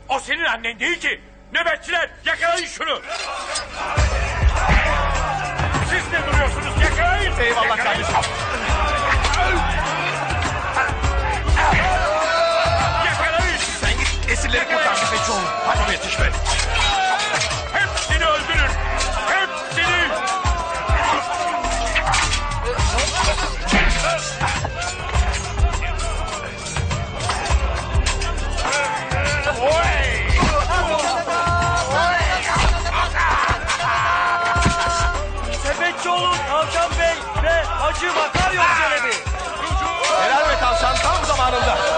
O senin annen değil ki. Nöbetçiler yakalayın şunu. Siz ne duruyorsunuz? Yakalayın. Eyvallah Yakalayın. kardeşim. Tüfekçi oğlum. Hadi yetiş be. Hepsini öldürün. Hepsini. Sepetçioğlu Tavşan Bey ve Hacı Makaryon Çelebi. Helal ve tavşan tam zamanında.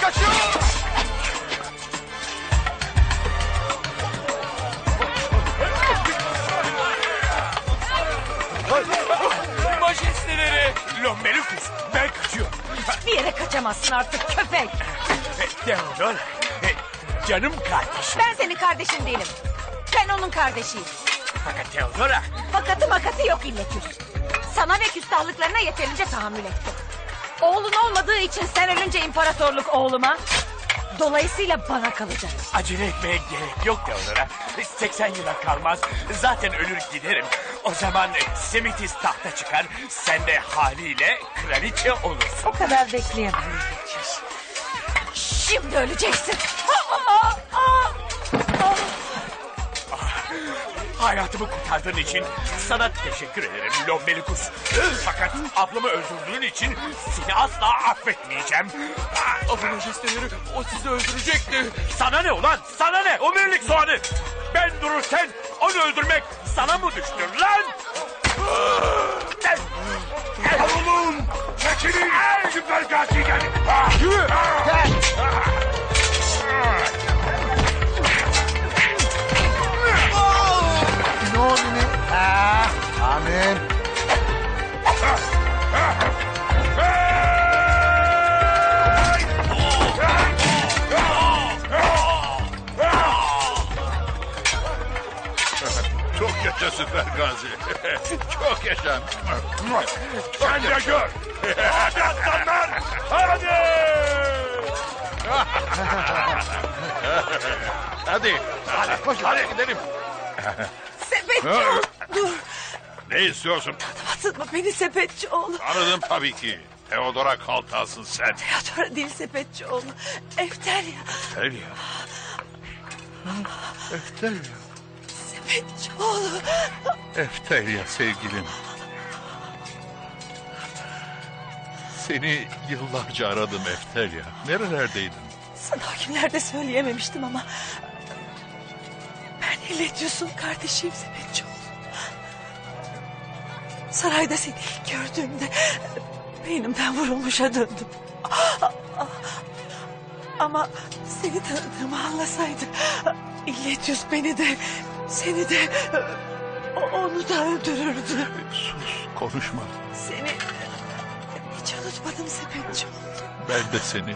Kaçıyor. Majesteleri. Lombelikus. Ben kaçıyorum. Bir yere kaçamazsın artık köpek. Theodor. Canım kardeşim. Ben senin kardeşin değilim. Ben onun kardeşiyim. Fakat Theodora. Fakatı makatı yok illetüs. Sana ve küstahlıklarına yeterince tahammül ettim. Oğlun olmadığı için sen ölünce imparatorluk oğluma. Dolayısıyla bana kalacak. Acele etmeye gerek yok Theodora. 80 yıla kalmaz. Zaten ölür giderim. O zaman Semitis tahta çıkar. Sen de haliyle kraliçe olursun. O kadar bekleyemem. Şimdi öleceksin. Hayatımı kurtardığın için sana teşekkür ederim Lombelikus. Fakat ablamı öldürdüğün için seni asla affetmeyeceğim. Ama majesteleri o sizi öldürecekti. Sana ne ulan? Sana ne? O birlik soğanı. Ben dururken onu öldürmek sana mı düştü lan? Süper Gazi. Çok yaşa. Sen de gör. Hadi aslanlar! Hadi! Hadi. Hadi koş hadi gidelim. Sepetçioğlu dur. Ne istiyorsun? Atılma beni Sepetçioğlu. Tanıdım tabii ki. Teodora Kaltasın sen. Teodora değil Sepetçioğlu. Eftelya. Eftelya. Eftelya. Sepetçioğlu. Eftelya sevgilim. Seni yıllarca aradım Eftelya. Nerelerdeydin? Sana o günlerde söyleyememiştim ama... Ben İlletius'un kardeşiyim Sepetçioğlu. Sarayda seni ilk gördüğümde... Beynimden vurulmuşa döndüm. Ama seni tanıdığımı anlasaydı... İlletius beni de... Seni de... o- Onu da öldürürdü. Sus konuşma. Seni... Hiç unutmadım Sepetçioğlu. Ben de seni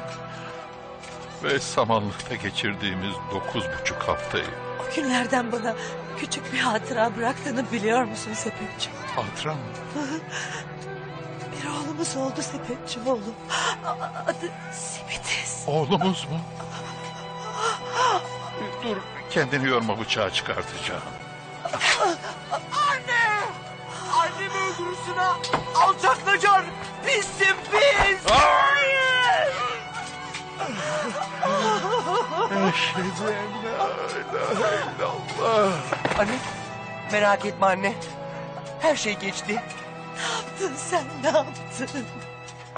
ve samanlıkta geçirdiğimiz dokuz buçuk haftayı Bugünlerden bana küçük bir hatıra bıraktığını biliyor musun Sepetçi? Hatıra mı? Bir oğlumuz oldu Sepetçi oğlum. Adı Sipitis. Oğlumuz mu? Dur kendini yorma bıçağı çıkartacağım. Anne! Annemi öldürürsün ha! Alçak Nacar! Pissin pis! Hayır! Eşhedü en la ilahe illallah. Anne, merak etme anne. Her şey geçti. Ne yaptın sen ne yaptın?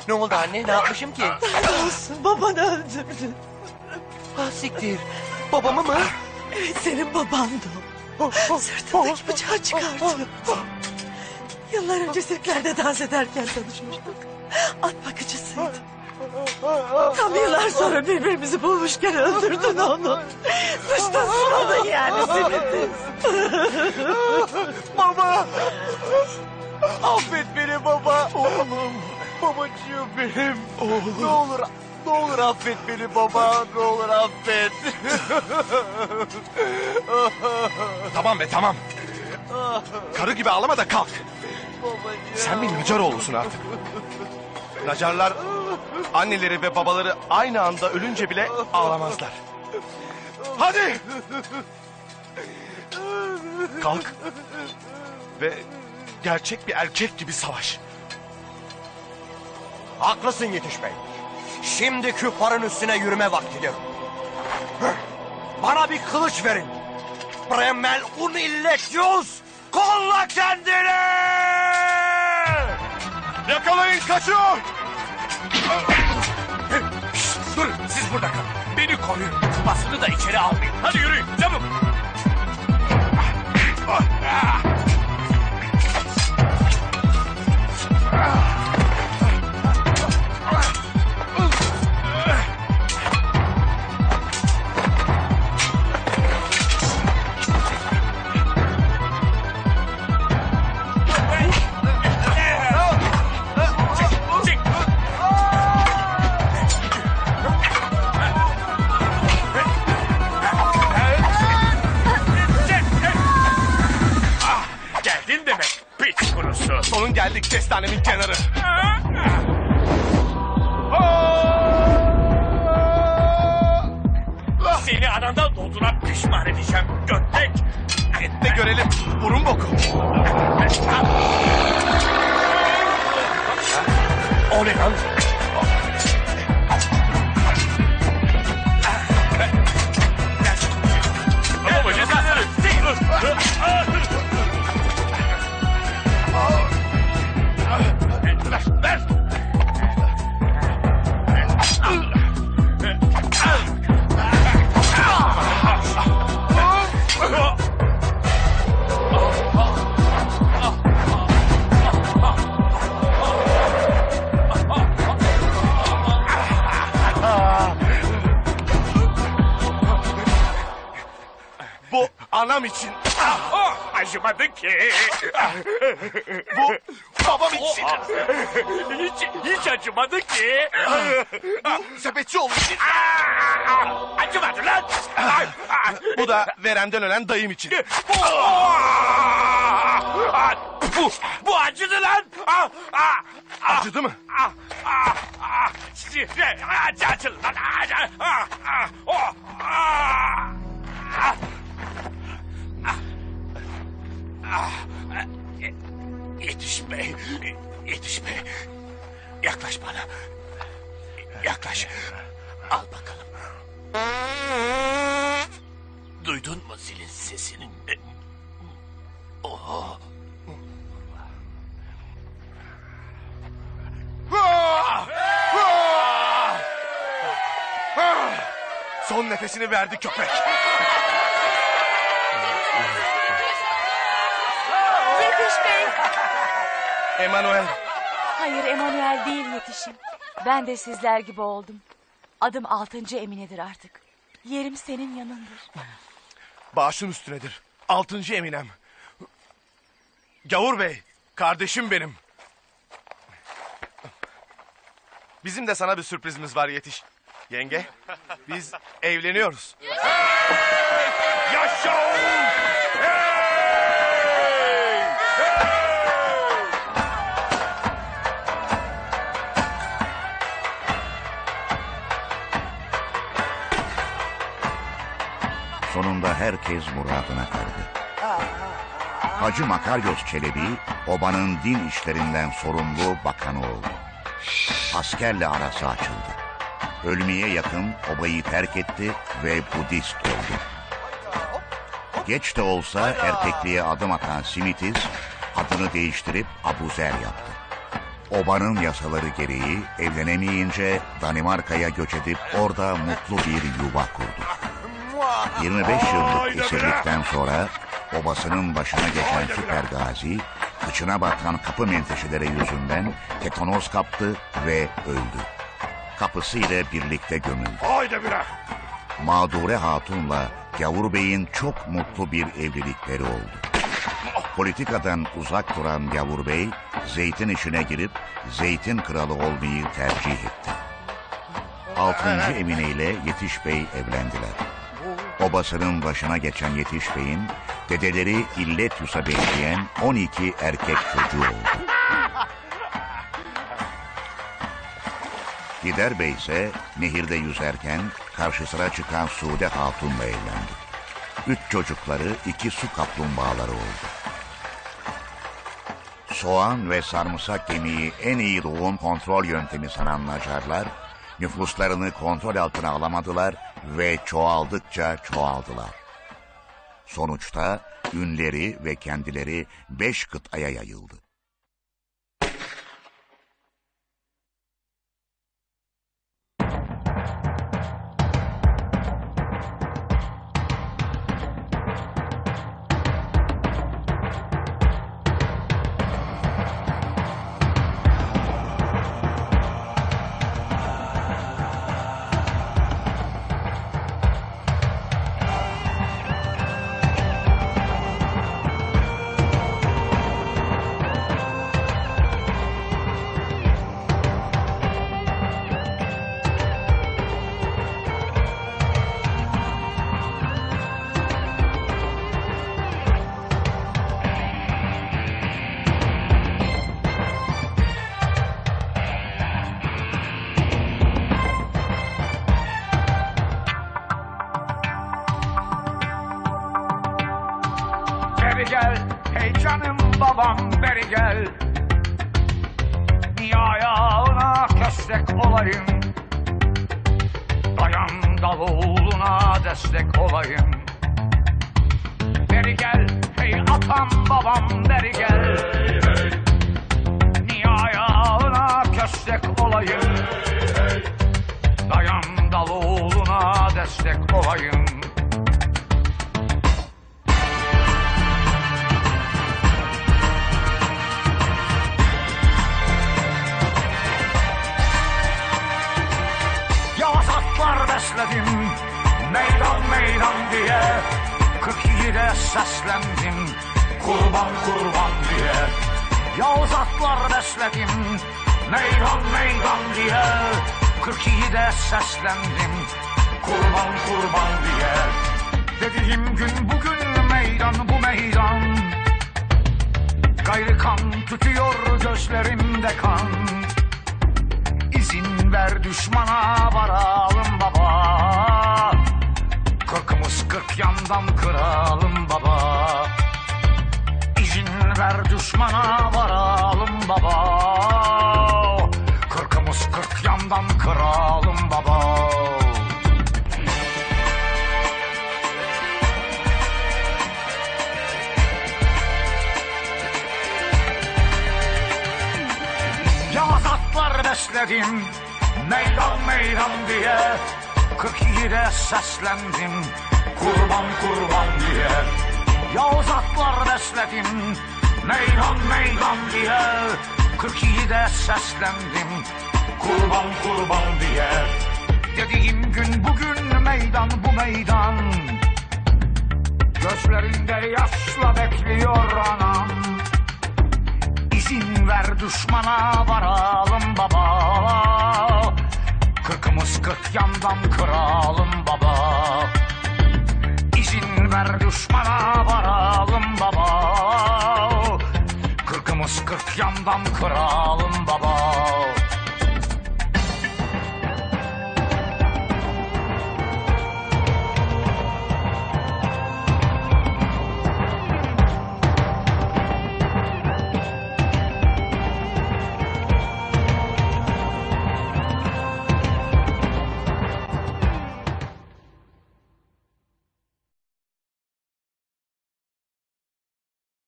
Ne oldu anne? Ne yapmışım ki? Olsun babanı öldürdün. Ah siktir. Babamı mı? Evet senin babandı o. Sırtındaki bıçağı çıkardı. Yıllar önce sirklerde dans ederken tanışmıştık. At bakıcısıydı. Tam yıllar sonra birbirimizi bulmuşken öldürdün onu. Suçlusun onu yani Sipitis. baba! Affet beni baba! Oğlum! Babacığım benim! Oğlum! Ne olur, ne olur affet beni baba! Ne olur affet! Tamam be tamam. Karı gibi ağlama da kalk. Sen bir Nacar oğlusun artık. Nacarlar anneleri ve babaları aynı anda ölünce bile ağlamazlar. Hadi! Kalk ve gerçek bir erkek gibi savaş. Haklısın Yetiş Bey. Şimdi küffarın üstüne yürüme vaktidir. Bana bir kılıç verin. Bremel un illetius. Kolla kendini! Yakalayın kaçıyor! Dur siz burada kalın. Beni koruyun. Basını da içeri almayın. Hadi yürüyün çabuk. Geldin geldik kestanemin kenarı. Seni anandan doğduğuna pişman edeceğim götlek. Et de görelim burun boku. O ne lan? Anam için. Ah, acımadı ki. Bu babam için. hiç, hiç acımadı ki. Bu sepetçi oğlu için. Ah, acımadı lan. Bu da veremden ölen dayım için. Ah, bu, bu acıdı lan. Ah, ah, ah, Acıdı mı? ah, ah, ah. Acı acıdı lan. Acı, ah, ah, oh, ah, ah. Ah, e- Yetiş bey, yetiş bey. Yaklaş bana. Yaklaş. Al bakalım. Duydun mu zilin sesini? Oh. Son nefesini verdi köpek. Yetiş Bey. Emanuel. Hayır Emanuel değil yetişim. Ben de sizler gibi oldum. Adım altıncı Emine'dir artık. Yerim senin yanındır. Bağışın üstünedir. Altıncı Eminem. Gavur Bey, kardeşim benim. Bizim de sana bir sürprizimiz var yetiş. Yenge, biz evleniyoruz. Yaşa Oğuz! Sonunda herkes muradına erdi. Hacı Makaryos Çelebi, obanın din işlerinden sorumlu bakanı oldu. Askerle arası açıldı. Ölmeye yakın obayı terk etti ve Budist oldu. Geç de olsa erkekliğe adım atan Simitis, adını değiştirip Abuzer yaptı. Obanın yasaları gereği evlenemeyince Danimarka'ya göç edip orada mutlu bir yuva kurdu. 25 yıllık esirlikten sonra obasının başına geçen süper gazi, kıçına batan kapı menteşeleri yüzünden tetanoz kaptı ve öldü. Kapısı ile birlikte gömüldü. Haydi bire. Mağdure Hatun'la Gavur Bey'in çok mutlu bir evlilikleri oldu. Politikadan uzak duran Gavur Bey, zeytin işine girip zeytin kralı olmayı tercih etti. 6. Emine ile Yetiş Bey evlendiler. Obasının başına geçen Yetiş Bey'in dedeleri İlletyus'a benzeyen 12 erkek çocuğu oldu. Gider Bey ise nehirde yüzerken karşısına çıkan Sude Hatun'la evlendi. Üç çocukları iki su kaplumbağaları oldu. Soğan ve sarımsak yemeği en iyi doğum kontrol yöntemi sanan Nacarlar, nüfuslarını kontrol altına alamadılar ve çoğaldıkça çoğaldılar. Sonuçta ünleri ve kendileri beş kıtaya yayıldı. üniversite kolayım